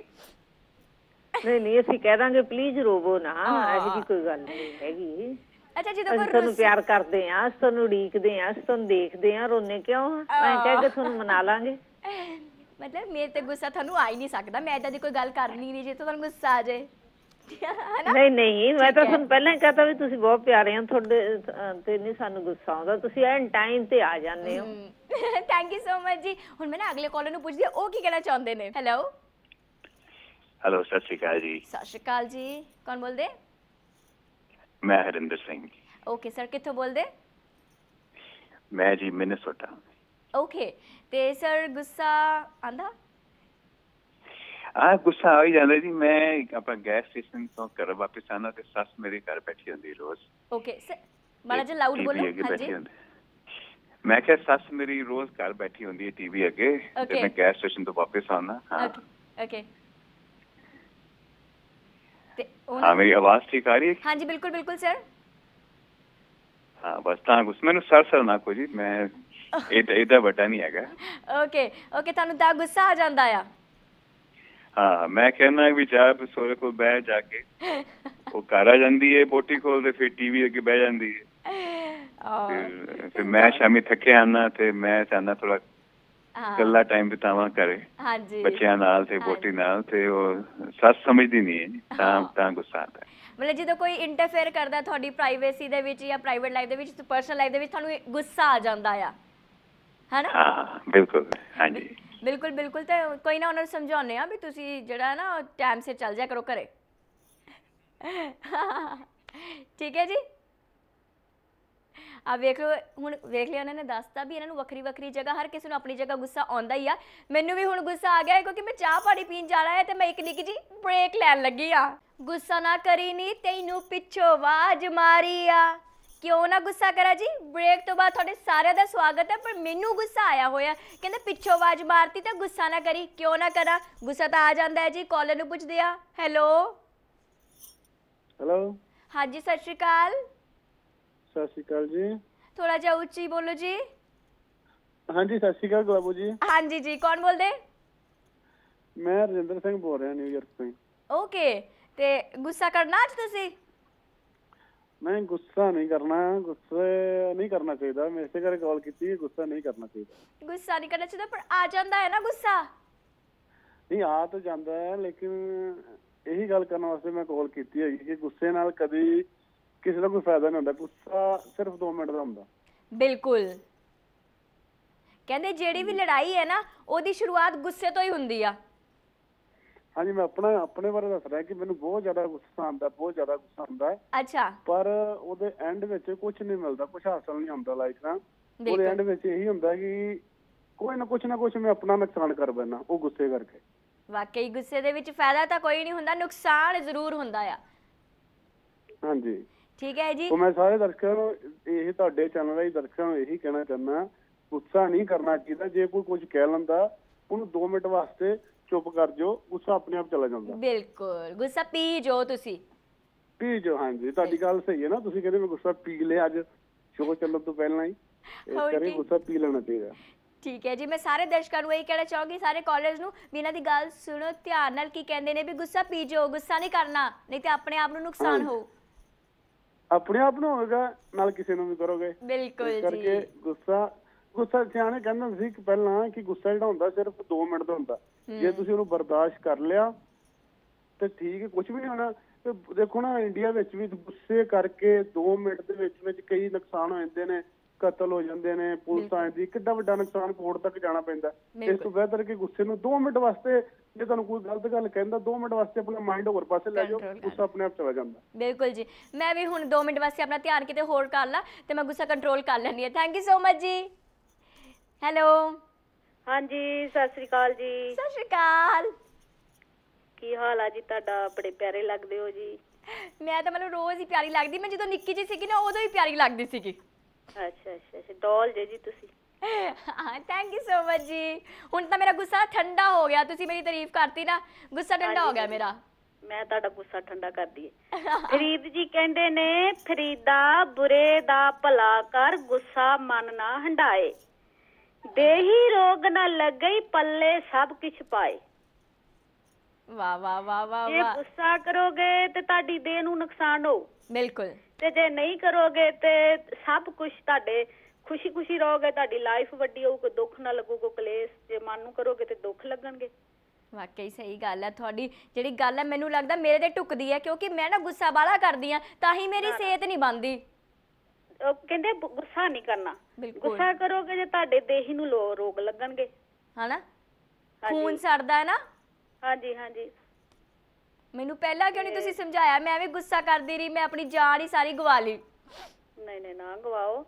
ਨਹੀਂ ਨਹੀਂ ਅਸੀਂ ਕਹਿ ਦਾਂਗੇ ਪਲੀਜ਼ ਰੋਵੋ ਨਾ। ਇਹੋ ਜੀ ਕੋਈ ਗੱਲ ਨਹੀਂ ਹੈਗੀ। ਅੱਛਾ ਜਦੋਂ ਕੋਈ ਤੁਹਾਨੂੰ ਪਿਆਰ ਕਰਦੇ ਆਂ ਤੁਹਾਨੂੰ ਉਡੀਕਦੇ ਆਂ ਤੁਹਾਨੂੰ ਦੇਖਦੇ ਆਂ ਰੋਨੇ ਕਿਉਂ ਆ ਐਂ ਕਹਿ ਕੇ ਤੁਹਾਨੂੰ ਮਨਾ ਲਾਂਗੇ। ਮਤਲਬ ਮੇਰੇ ਤੇ ਗੁੱਸਾ ਤੁਹਾਨੂੰ ਆ ਹੀ ਨਹੀਂ ਸਕਦਾ ਮੈਂ ਇਦਾਂ ਦੀ ਕੋਈ ਗੱਲ ਕਰਨੀ ਨਹੀਂ ਜੇ ਤੁਹਾਨੂੰ ਗੁੱਸਾ ਆ ਜਾਏ। ਨਹੀਂ ਨਹੀਂ ਮੈਂ ਤਾਂ। ਤੁਹਾਨੂੰ ਪਹਿਲਾਂ ਹੀ ਕਹਤਾ ਵੀ ਤੁਸੀਂ ਬਹੁਤ ਪਿਆਰੇ ਹੋ ਤੁਹਾਡੇ ਤੇ ਨਹੀਂ ਸਾਨੂੰ ਗੁੱਸਾ ਆਉਂਦਾ। ਤੁਸੀਂ ਐਨ ਟਾਈਮ ਤੇ ਆ ਜਾਂਦੇ ਹੋ। ਥੈਂਕ ਯੂ ਸੋ ਮਚ ਜੀ। ਹੁਣ ਮੈਂ ਨਾ ਅਗਲੇ ਕਾਲਰ ਨੂੰ ਪੁੱਛਦੀ ਹਾਂ ਉਹ ਕੀ ਕਹਿਣਾ ਚਾਹੁੰਦੇ ਨੇ? ਹੈਲੋ ਹੈਲੋ ਸਤਿ ਸ਼੍ਰੀ ਅਕਾਲ ਜੀ। ਸਤਿ ਸ਼੍ਰੀ ਅਕਾਲ ਜੀ। ਕੌਣ ਬੋਲਦੇ? ਮੈਂ ਹਰਿੰਦਰ ਸਿੰਘ। ਓਕੇ ਸਰ ਕਿੱਥੋਂ ਬੋਲਦੇ? ਮੈਂ ਜੀ ਮਿਨੇਸੋਟਾ। ਓਕੇ ਤੇ ਸਰ ਗੁੱਸਾ ਆਂਦਾ ਆ ਗੁੱਸਾ ਆ ਹੀ ਜਾਂਦਾ ਜੀ ਮੈਂ ਆਪਣਾ ਗੈਸ ਸਟੇਸ਼ਨ ਤੋਂ ਘਰ ਵਾਪਸ ਆਣਾ ਤੇ ਸੱਸ ਮੇਰੇ ਘਰ ਬੈਠੀ ਹੁੰਦੀ ਰੋਜ਼। ਓਕੇ ਮਾੜਾ ਜਿਹਾ ਲਾਊਡ ਬੋਲੋ। ਹਾਂਜੀ। ਮੈਂ ਕਿਹਾ ਸੱਸ ਮੇਰੀ ਰੋਜ਼ ਘਰ ਬੈਠੀ ਹੁੰਦੀ ਹੈ ਟੀਵੀ ਅੱਗੇ. ਤੇ ਮੈਂ ਗੈਸ ਸਟੇਸ਼ਨ ਤੋਂ ਵਾਪਸ ਆਉਣਾ ਹਾਂ। ਓਕੇ ਹਾਂ ਮੇਰੀ ਆਵਾਜ਼ ਠੀਕ ਆ ਰਹੀ ਹੈ? ਹਾਂਜੀ ਬਿਲਕੁਲ ਬਿਲਕੁਲ ਸਰ ਹਾਂ ਬਸ ਤਾਂ ਗੁੱਸਾ ਮੈਨੂੰ ਸਰ ਸਰ ਨਾ ਕੋਈ ਜੀ ਮੈਂ ਇਹ ਇਹਦਾ ਵੱਡਾ ਨਹੀਂ ਹੈਗਾ। ਓਕੇ ਓਕੇ ਤੁਹਾਨੂੰ ਤਾਂ ਗੁੱਸਾ ਆ ਜਾਂਦਾ ਆ। ਹਾਂ ਮੈਂ ਕਹਿੰਦਾ ਵੀ ਜਾ ਸੋਰੇ ਕੋਲ ਬਹਿ ਜਾ ਕੇ। ਉਹ ਘਰ ਆ ਜਾਂਦੀ ਹੈ ਬੋਟੀ ਖੋਲਦੇ ਫਿਰ ਟੀਵੀ ਅੱਗੇ ਬਹਿ ਜਾਂਦੀ ਫਿਰ- ਫਿਰ ਮੈਂ ਸ਼ਾਮੀ ਥੱਕਿਆ ਆਣਾ ਤੇ ਮੈਂ ਚਾਹੁੰਦਾ ਥੋੜਾ ਹਾਂ। ਇਕੱਲਾ ਟਾਈਮ ਬਿਤਾਵਾਂ ਘਰੇ। ਹਾਂਜੀ। ਬੱਚਿਆਂ ਨਾਲ ਤੇ ਬੋਟੀ ਨਾਲ ਤੇ ਉਹ ਸੱਸ ਸਮਝਦੀ ਨਹੀਂ ਹੈ ਤਾਂ। ਤਾਂ ਗੁੱਸਾ ਆਉਂਦਾ। ਮਤਲਬ ਜਦੋਂ ਕੋਈ ਇੰਟਰਫੇਅਰ ਕਰਦਾ ਤੁਹਾਡੀ ਪ੍ਰਾਈਵੇਸੀ ਦੇ ਵਿੱਚ ਜਾਂ ਪ੍ਰਾਈਵੇਟ ਲਾਈਫ ਦੇ ਵਿੱਚ ਪਰਸਨਲ ਲਾਈਫ ਦੇ ਵਿੱਚ ਤੁਹਾਨੂੰ ਗੁੱਸਾ ਆ ਜਾਂਦਾ ਆ। ਹੈਨਾ? ਹਾਂ ਬਿਲਕੁਲ ਹਾਂਜੀ। ਬਿਲਕੁਲ ਬਿਲਕੁਲ। ਤੇ ਕੋਈ ਨਾ ਉਹਨਾਂ ਨੂੰ ਸਮਝਾਉਂਦੇ ਆ ਵੀ ਤੁਸੀਂ ਜਿਹੜਾ ਨਾ ਟਾਈਮ ਸਿਰ ਚੱਲ ਜਾਇਆ ਕਰੋ ਘਰੇ। ਠੀਕ ਹੈ ਜੀ? ਆ ਵੇਖ ਲਓ, ਹੁਣ ਵੇਖ ਲਿਆ ਉਹਨਾਂ ਨੇ ਦੱਸਤਾ ਵੀ ਇਹਨਾਂ ਨੂੰ ਵੱਖਰੀ ਵੱਖਰੀ ਜਗ੍ਹਾ, ਹਰ ਕਿਸੇ ਨੂੰ ਆਪਣੀ ਜਗ੍ਹਾ ਗੁੱਸਾ ਆਉਂਦਾ ਹੀ ਆ। ਮੈਨੂੰ ਵੀ ਹੁਣ ਗੁੱਸਾ ਆ ਗਿਆ ਹੈ ਕਿਉਂਕਿ ਮੈਂ ਚਾਹ ਪਾਣੀ ਪੀਣ ਜਾਣਾ ਹੈ ਤੇ ਮੈਂ ਇੱਕ ਨਿੱਕੀ ਜੀ ਬ੍ਰੇਕ ਲੈਣ ਲੱਗੀ ਆ। ਗੁੱਸਾ ਨਾ ਕਰੀ ਨੀ, ਤੈਨੂੰ ਪਿੱਛੋਂ ਆਵਾਜ਼ ਮਾਰੀ ਆ। ਕਿਉਂ ਨਾ ਗੁੱਸਾ ਕਰਾਂ ਜੀ? ਬ੍ਰੇਕ ਤੋਂ ਬਾਅਦ ਤੁਹਾਡੇ ਸਾਰਿਆਂ ਦਾ ਸਵਾਗਤ ਹੈ ਪਰ ਮੈਨੂੰ ਗੁੱਸਾ ਆਇਆ ਹੋਇਆ। ਕਹਿੰਦੇ ਪਿੱਛੋਂ ਆਵਾਜ਼ ਮਾਰਤੀ ਤਾਂ ਗੁੱਸਾ ਨਾ ਕਰੀ। ਕਿਉਂ ਨਾ ਕਰਾਂ? ਗੁੱਸਾ ਤਾਂ ਆ ਜਾਂਦਾ ਹੈ ਜੀ ਕਾਲਰ ਨੂੰ ਪੁੱਛਦੇ ਆ। ਹੈਲੋ ਹੈਲੋ ਹਾਂਜੀ ਸਤਿ ਸ਼੍ਰੀ ਅਕਾਲ। ਸਤਿ ਸ਼੍ਰੀ ਅਕਾਲ ਜੀ। ਥੋੜਾ ਜਿਹਾ ਉੱਚੀ ਬੋਲੋ ਜੀ। ਹਾਂਜੀ ਸਤਿ ਸ਼੍ਰੀ ਅਕਾਲ ਗੁਲਾਬੂ ਜੀ। ਹਾਂਜੀ ਜੀ ਕੌਣ ਬੋਲਦੇ? ਮੈਂ ਰਜਿੰਦਰ ਸਿੰਘ ਬੋਲ ਰਿਹਾ ਨਿਊਯਾਰਕ ਤੋਂ ਓਕੇ ਤੇ ਗੁੱਸਾ ਕਰਨਾ ਅੱਜ ਤੁਸੀਂ? ਮੈਂ ਗੁੱਸਾ ਨਹੀਂ ਕਰਨਾ ਗੁੱਸੇ ਨਹੀਂ ਕਰਨਾ ਚਾਹੀਦਾ। ਮੈਂ ਇਸੇ ਕਰਕੇ ਕਾਲ ਕੀਤੀ ਹੈ ਗੁੱਸਾ ਨਹੀਂ ਕਰਨਾ ਚਾਹੀਦਾ। ਗੁੱਸਾ ਨਹੀਂ ਕਰਨਾ ਚਾਹੀਦਾ ਪਰ ਆ ਜਾਂਦਾ ਹੈ ਨਾ ਗੁੱਸਾ। ਨਹੀਂ ਆ ਤਾਂ ਜਾਂਦਾ ਹੈ ਲੇਕਿਨ ਇਹੀ ਗੱਲ ਕਰਨ ਵਾਸਤੇ ਮੈਂ ਕਾਲ ਕੀਤੀ ਹੈਗੀ ਕਿ ਗੁੱਸੇ ਨਾਲ ਕਦੀ ਕਿਸੇ ਦਾ ਕੋਈ ਫਾਇਦਾ ਨਹੀਂ ਹੁੰਦਾ। ਗੁੱਸਾ ਸਿਰਫ 2 ਮਿੰਟ ਦਾ ਹੁੰਦਾ। ਬਿਲਕੁਲ। ਕਹਿੰਦੇ ਜਿਹੜੀ ਵੀ ਲੜਾਈ ਹੈ ਨਾ ਉਹਦੀ ਸ਼ੁਰੂਆਤ ਗੁੱਸੇ ਤੋਂ ਹੀ ਹੁੰਦੀ ਆ। ਹਾਂਜੀ ਮੈਂ ਆਪਣਾ ਆਪਣੇ ਬਾਰੇ ਦੱਸ ਰਿਹਾ ਕਿ ਮੈਨੂੰ ਬਹੁਤ ਜ਼ਿਆਦਾ ਗੁੱਸਾ ਆਉਂਦਾ ਬਹੁਤ ਜ਼ਿਆਦਾ ਗੁੱਸਾ ਆਉਂਦਾ ਹੈ। ਅੱਛਾ। ਪਰ ਉਹਦੇ ਐਂਡ ਵਿੱਚ ਕੁਝ ਨਹੀਂ ਮਿਲਦਾ ਕੁਝ ਹਾਸਲ ਨਹੀਂ ਹੁੰਦਾ ਲਾਈਫ ਨਾਲ ਉਹਦੇ। ਐਂਡ ਵਿੱਚ ਇਹੀ ਹੁੰਦਾ ਕਿ ਕੋਈ ਨਾ ਕੁਝ ਨਾ ਕੁਝ ਮੈਂ ਆਪਣਾ ਨੁਕਸਾਨ ਕਰ ਬੈਣਾ ਉਹ ਗੁੱਸੇ ਕਰਕੇ। ਵਾਕਈ ਗੁੱਸੇ ਦੇ ਵਿੱਚ ਫਾਇਦਾ ਤਾਂ ਕੋਈ ਨਹੀਂ ਹੁੰਦਾ ਨੁਕਸਾਨ ਜ਼ਰੂਰ ਹੁੰਦਾ ਆ। ਹਾਂਜੀ। ਠੀਕ ਹੈ ਜੀ। ਉਹ ਮੈਂ ਸਾਰੇ ਦਰਸ਼ਕਾਂ ਨੂੰ ਇਹ ਤੁਹਾਡੇ ਚੈਨਲ ਰਾਹੀਂ ਦਰਸ਼ਕਾਂ ਨੂੰ ਇਹੀ ਕਹਿਣਾ ਚਾਹੁੰਦਾ ਗੁੱਸਾ ਨਹੀਂ ਕਰਨਾ ਚਾਹੀਦਾ ਜੇ ਕੋਈ ਕੁਝ ਕਹਿ ਲੈਂਦਾ ਉਹਨੂੰ 2 ਮਿੰਟ ਵਾਸਤੇ ਚੁੱਪ ਕਰ ਜਾਓ ਗੁੱਸਾ ਆਪਣੇ ਆਪ ਚਲਾ ਜਾਂਦਾ। ਬਿਲਕੁਲ ਗੁੱਸਾ ਪੀ ਜੋ ਤੁਸੀਂ। ਪੀ ਜੋ ਹਾਂਜੀ ਤੁਹਾਡੀ ਗੱਲ ਸਹੀ ਹੈ ਨਾ ਤੁਸੀਂ ਕਹਿੰਦੇ ਮੈਂ ਗੁੱਸਾ ਪੀ ਲਿਆ ਅੱਜ ਸ਼ੋਅ ਚੱਲਣ ਤੋਂ ਪਹਿਲਾਂ ਹੀ। ਇਸ ਕਰਕੇ। ਗੁੱਸਾ ਪੀ ਲੈਣਾ ਚਾਹੀਦਾ। ਠੀਕ ਹੈ ਜੀ ਮੈਂ ਸਾਰੇ ਦਰਸ਼ਕਾਂ ਨੂੰ ਇਹ ਕਹਿਣਾ ਚਾਹੂੰਗੀ ਸਾਰੇ ਕਾਲਰਸ ਨੂੰ ਵੀ ਇਹਨਾਂ ਦੀ ਗੱਲ ਸੁਣੋ ਧਿਆਨ ਨਾਲ ਕੀ ਕਹਿੰਦੇ ਨੇ ਵੀ ਗੁੱਸਾ ਪੀ ਜੋ ਗੁੱਸਾ ਨਹੀਂ ਕਰਨਾ ਨਹੀਂ ਤੇ ਆਪਣੇ ਆਪ ਨੂੰ ਨੁਕਸਾਨ। ਹੋਊ। ਆਪਣੇ ਆਪ ਨੂੰ ਹੋਵੇਗਾ ਨਾਲ ਕਿਸੇ ਨੂੰ ਵੀ ਕਰੋਗੇ। ਬਿਲਕੁਲ ਇਸ ਕਰਕੇ ਜੀ। ਗੁੱਸਾ ਗੁੱਸਾ ਸਿਆਣੇ ਕਹਿੰਦੇ ਹੁੰਦੇ ਸੀ ਕਿ ਪਹਿਲਾਂ ਕਿ ਗੁੱਸਾ ਜਿਹੜਾ ਹੁੰਦਾ ਸਿਰਫ 2 ਮਿੰਟ ਦਾ ਹੁੰਦਾ। ਜੇ ਤੁਸੀਂ ਉਹਨੂੰ ਬਰਦਾਸ਼ਤ ਕਰ ਲਿਆ ਤੇ ਠੀਕ ਹੈ ਕੁਝ ਵੀ ਨਹੀਂ ਹੋਣਾ। ਤੇ ਦੇਖੋ ਨਾ ਇੰਡੀਆ ਵਿੱਚ ਵੀ ਗੁੱਸੇ ਕਰਕੇ 2 ਮਿੰਟ ਦੇ ਵਿੱਚ ਵਿੱਚ ਕਈ ਨੁਕਸਾਨ ਹੋ ਜਾਂਦੇ ਨੇ ਕਤਲ ਹੋ ਜਾਂਦੇ ਨੇ ਪੁਲਿਸ ਆ ਜਾਂਦੀ ਕਿੱਡਾ ਵੱਡਾ ਨੁਕਸਾਨ ਕੋਰਟ ਤੱਕ ਜਾਣਾ ਪੈਂਦਾ। ਇਸ। ਤੋਂ ਬਿਹਤਰ ਕਿ ਗੁੱਸੇ ਨੂੰ 2 ਮਿੰਟ ਵਾਸਤੇ ਜੇ ਤੁਹਾਨੂੰ ਕੋਈ ਗਲਤ ਗੱਲ ਕਹਿੰਦਾ 2 ਮਿੰਟ ਵਾਸਤੇ ਆਪਣਾ ਮਾਈਂਡ ਹੋਰ ਪਾਸੇ ਲੈ ਜਾਓ ਗੁੱਸਾ ਆਪਣੇ ਆਪ ਚਲਾ ਜਾਂਦਾ। ਬਿਲਕੁਲ ਜੀ। ਮੈਂ ਵੀ ਹੁਣ 2 ਮਿੰਟ ਵਾਸਤੇ ਆਪਣਾ ਧਿਆਨ ਕਿਤੇ ਹੋਰ ਕਰ ਲਾਂ ਤੇ ਮੈਂ ਗੁੱਸਾ ਕੰਟਰੋਲ ਕਰ ਲੈਂਦੀ ਹਾਂ। ਥੈਂਕ ਯੂ ਸੋ ਮਚ ਜੀ। ਹੈਲੋ। ਹਾਂਜੀ ਸਤਿ ਸ੍ਰੀ ਅਕਾਲ ਜੀ। ਸਤਿ ਸ਼੍ਰੀ ਅਕਾਲ। ਕੀ ਹਾਲ ਆ ਜੀ ਤੁਹਾਡਾ? ਬੜੇ ਪਿਆਰੇ ਲੱਗਦੇ ਹੋ ਜੀ। ਮੈਂ ਤਾਂ ਮੈਨੂੰ ਰੋਜ਼ ਹੀ ਪਿਆਰੀ ਲੱਗਦੀ। ਮੈਂ ਜਦੋਂ ਨਿੱਕੀ ਜਿਹੀ ਸੀਗੀ ਨਾ ਉਦੋਂ ਹੀ ਪਿਆਰੀ ਲੱਗਦੀ ਸੀਗੀ। ਅੱਛਾ ਅੱਛਾ ਅੱਛਾ। ਡੋਲ ਜੇ ਜੀ ਤੁਸੀਂ। ਹਾਂ ਥੈਂਕ ਯੂ ਸੋ ਮਚ ਜੀ। ਹੁਣ ਤਾਂ ਮੇਰਾ ਗੁੱਸਾ ਠੰਡਾ ਹੋ ਗਿਆ। ਤੁਸੀਂ ਮੇਰੀ ਤਾਰੀਫ ਕਰਤੀ ਨਾ ਗੁੱਸਾ ਠੰਡਾ ਹੋ ਗਿਆ ਮੇਰਾ। ਮੈਂ ਤੁਹਾਡਾ ਗੁੱਸਾ ਠੰਡਾ ਕਰਦੀ ਏ ਫਰੀਦ ਜੀ ਕਹਿੰਦੇ ਨੇ ਫਰੀਦਾ ਬੁਰੇ ਦਾ ਭਲਾ ਕਰ ਗੁੱਸਾ ਮਨ ਨਾ ਹੰਡਾਏ। ਦੇਹੀ ਰੋਗ ਨਾ ਲੱਗਈ ਪੱਲੇ ਸਭ ਕੁਛ ਪਾਏ। ਵਾਹ ਵਾਹ ਵਾਹ ਵਾਹ ਜੇ ਗੁੱਸਾ ਕਰੋਗੇ ਤੇ ਤੁਹਾਡੀ ਦੇਹ ਨੂੰ ਨੁਕਸਾਨ ਹੋਊ। ਬਿਲਕੁਲ। ਤੇ ਜੇ ਨਹੀਂ ਕਰੋਗੇ ਤੇ ਸਭ ਕੁਝ ਤੁਹਾਡੇ ਖੁਸ਼ੀ ਖੁਸ਼ੀ ਰਹੋਗੇ ਤੁਹਾਡੀ ਲਾਈਫ ਵੱਡੀ ਹੋਊ ਕੋਈ ਦੁੱਖ ਨਾ ਲੱਗੂਗਾ ਕਲੇਸ਼। ਜੇ ਮਨ ਨੂੰ ਕਰੋਗੇ ਤੇ ਦੁੱਖ ਲੱਗਣਗੇ। ਵਾਕਈ ਸਹੀ ਗੱਲ ਹੈ ਤੁਹਾਡੀ। ਜਿਹੜੀ ਗੱਲ ਹੈ ਮੈਨੂੰ ਲੱਗਦਾ ਮੇਰੇ ਤੇ ਟੁਕਦੀ ਹੈ ਕਿਉਂਕਿ ਮੈਂ ਨਾ ਗੁੱਸਾ ਬਾਲਾ ਕਰਦੀ ਆ ਤਾਂ ਹੀ ਮੇਰੀ ਸਿਹਤ ਨਹੀਂ ਬਣਦੀ। ਉਹ ਕਹਿੰਦੇ ਗੁੱਸਾ ਨਹੀਂ ਕਰਨਾ। ਬਿਲਕੁਲ। ਗੁੱਸਾ ਕਰੋਗੇ ਜੇ ਤੁਹਾਡੇ ਦੇਹੀ ਨੂੰ ਲੋ- ਰੋਗ ਲੱਗਣਗੇ। ਹਨਾ? ਹਾਂਜੀ। ਖੂਨ ਸੜਦਾ ਹੈ ਨਾ? ਹਾਂਜੀ ਹਾਂਜੀ। ਮੈਨੂੰ ਪਹਿਲਾਂ ਕਿਉਂ ਨਹੀਂ ਤੁਸੀਂ ਸਮਝਾਇਆ? ਮੈਂ ਵੀ ਗੁੱਸਾ ਕਰਦੀ ਰਹੀ ਮੈਂ ਆਪਣੀ ਜਾਨ ਹੀ ਸਾਰੀ ਗਵਾ ਲਈ। ਨਹੀਂ ਨਹੀਂ ਨਾ ਗਵਾਓ।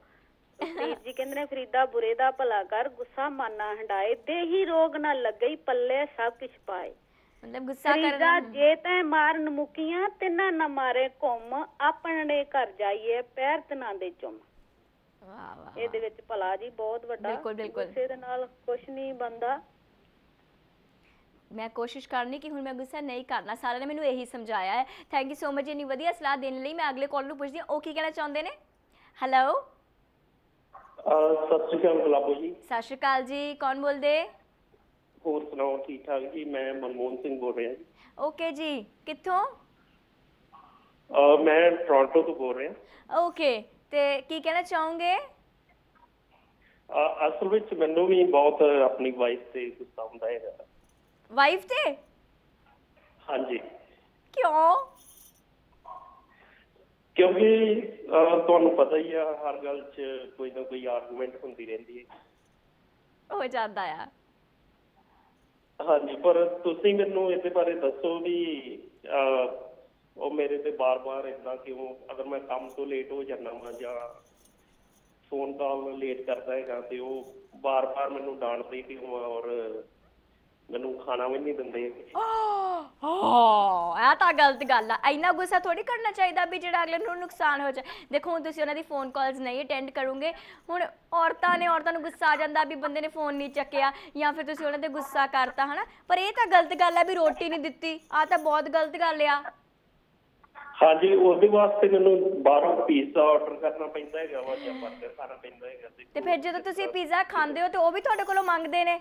ਪ੍ਰੀਤ ਜੀ ਕਹਿੰਦੇ ਨੇ ਫਰੀਦਾ ਬੁਰੇ ਦਾ ਭਲਾ ਕਰ ਗੁੱਸਾ ਮਨ ਨਾ ਹੰਡਾਏ ਦੇਹੀ ਰੋਗ ਨਾ ਲੱਗਈ ਪੱਲੇ ਸਭ ਕੁਛ ਪਾਏ। ਮਤਲਬ ਗੁੱਸਾ ਕਰਨਾ ਜੇ ਤੈਂ ਮਾਰਨ ਮੁਕੀਆਂ ਤਿੰਨਾਂ ਨਾ ਮਾਰੇ ਘੁੰਮ ਆਪਣੇ ਘਰ ਜਾਈਏ ਪੈਰ ਤਨਾਂ ਦੇ ਚੁੰਮ। ਵਾਹ ਵਾਹ ਇਹਦੇ ਵਿੱਚ ਭਲਾ ਜੀ ਬਹੁਤ ਵੱਡਾ ਬਿਲਕੁਲ, ਬਿਲਕੁਲ। ਗੁੱਸੇ ਦੇ ਨਾਲ ਕੁਝ ਨਹੀਂ ਬੰਦਾ ਮੈਂ ਕੋਸ਼ਿਸ਼ ਕਰਨੀ ਕਿ ਹੁਣ ਮੈਂ ਗੁੱਸਾ ਨਹੀਂ ਕਰਨਾ। ਸਾਰਿਆਂ ਨੇ ਮੈਨੂੰ ਇਹੀ ਸਮਝਾਇਆ ਹੈ। ਥੈਂਕ ਯੂ ਸੋ ਮਚ ਇੰਨੀ ਵਧੀਆ ਸਲਾਹ ਦੇਣ ਲਈ ਮੈਂ ਅਗਲੇ ਕਾਲ ਨੂੰ ਪੁੱਛਦੀ ਹਾਂ। ਉਹ ਕੀ ਕਹਿਣਾ ਚਾਹੁੰਦੇ ਨੇ? ਹੈਲੋ ਸਤਿ ਸ਼੍ਰੀ ਅਕਾਲ ਗੁਲਾਬੋ ਜੀ। ਸਤਿ ਸ਼੍ਰੀ ਅਕਾਲ ਜੀ। ਕੌਣ ਬੋਲਦੇ? ਹੋਰ ਸੁਣਾਓ ਠੀਕ ਠਾਕ ਜੀ? ਮੈਂ ਮਨਮੋਹਨ ਸਿੰਘ ਬੋਲ ਰਿਹਾ ਜੀ। ਓਕੇ ਜੀ ਕਿੱਥੋਂ? ਅਹ ਮੈਂ ਟੋਰਾਂਟੋ ਤੋਂ ਬੋਲ ਰਿਹਾ। ਓਕੇ ਤੇ ਕੀ ਕਹਿਣਾ ਚਾਹੋਗੇ? ਅਹ ਅਸਲ ਵਿੱਚ ਮੈਨੂੰ ਵੀ ਬਹੁਤ ਆਪਣੀ ਵਾਈਫ ਤੇ ਗੁੱਸਾ ਹੁੰਦਾ ਹੈਗਾ। ਵਾਈਫ ਤੇ? ਹਾਂਜੀ। ਕਿਉਂ? ਕਿਉਂਕਿ ਅਹ ਤੁਹਾਨੂੰ ਪਤਾ ਹੀ ਆ ਹਰ ਗੱਲ 'ਚ ਕੋਈ ਨਾ ਕੋਈ ਆਰਗੂਮੈਂਟ ਹੁੰਦੀ ਰਹਿੰਦੀ ਹੈ। ਹੋ ਜਾਂਦਾ ਆ। ਹਾਂਜੀ, ਪਰ ਤੁਸੀਂ ਮੈਨੂੰ ਇਹਦੇ ਬਾਰੇ ਦੱਸੋ ਵੀ ਉਹ ਮੇਰੇ ਤੇ ਬਾਰ-ਬਾਰ ਇਦਾਂ ਕਿਉਂ, ਅਗਰ ਮੈਂ ਕੰਮ ਤੋਂ ਲੇਟ ਹੋ ਜਾਂਦਾ ਵਾਂ ਜਾਂ ਫੋਨ ਕਾਲ ਲੇਟ ਕਰਦਾ ਹੈਗਾ ਤੇ ਉਹ ਬਾਰ-ਬਾਰ ਮੈਨੂੰ ਡਾਂਟਦੇ ਕਿਉਂ ਆ ਔਰ ਮੈਨੂੰ ਖਾਣਾ ਵੀ ਨਹੀਂ ਦਿੰਦੇ। ਓ ਇਹ ਤਾਂ ਗਲਤ ਗੱਲ ਆ। ਇੰਨਾ ਗੁੱਸਾ ਥੋੜੀ ਕਰਨਾ ਚਾਹੀਦਾ ਵੀ ਜਿਹੜਾ ਅਗਲੇ ਨੂੰ ਨੁਕਸਾਨ ਹੋ ਜਾਏ। ਦੇਖੋ ਹੁਣ ਤੁਸੀਂ ਉਹਨਾਂ ਦੀ ਫੋਨ ਕਾਲਸ ਨਹੀਂ ਅਟੈਂਡ ਕਰੋਗੇ। ਹੁਣ ਔਰਤਾਂ ਨੇ ਔਰਤਾਂ ਨੂੰ ਗੁੱਸਾ ਆ ਜਾਂਦਾ ਵੀ ਬੰਦੇ ਨੇ ਫੋਨ ਨਹੀਂ ਚੱਕਿਆ ਜਾਂ ਫਿਰ ਤੁਸੀਂ ਉਹਨਾਂ ਤੇ ਗੁੱਸਾ ਕਰਤਾ ਹਨਾ? ਪਰ ਇਹ ਤਾਂ ਗਲਤ ਗੱਲ ਆ ਵੀ ਰੋਟੀ ਨਹੀਂ ਦਿੱਤੀ। ਆ ਤਾਂ ਬਹੁਤ ਗਲਤ ਗੱਲ ਆ। ਹਾਂਜੀ ਉਹਦੇ ਵਾਸਤੇ ਮੈਨੂੰ ਬਾਹਰੋਂ ਪੀਜ਼ਾ ਆਰਡਰ ਕਰਨਾ ਪੈਂਦਾ ਹੈਗਾ ਵਾ ਜਾਂ 버ਗਰ ਖਾਣਾ ਪੈਂਦਾ ਹੈਗਾ। ਤੇ ਫਿਰ ਜਦੋਂ ਤੁਸੀਂ ਪੀਜ਼ਾ ਖਾਂਦੇ ਹੋ ਤੇ ਉਹ ਵੀ ਤੁਹਾਡੇ ਕੋਲੋਂ ਮੰਗਦੇ ਨੇ?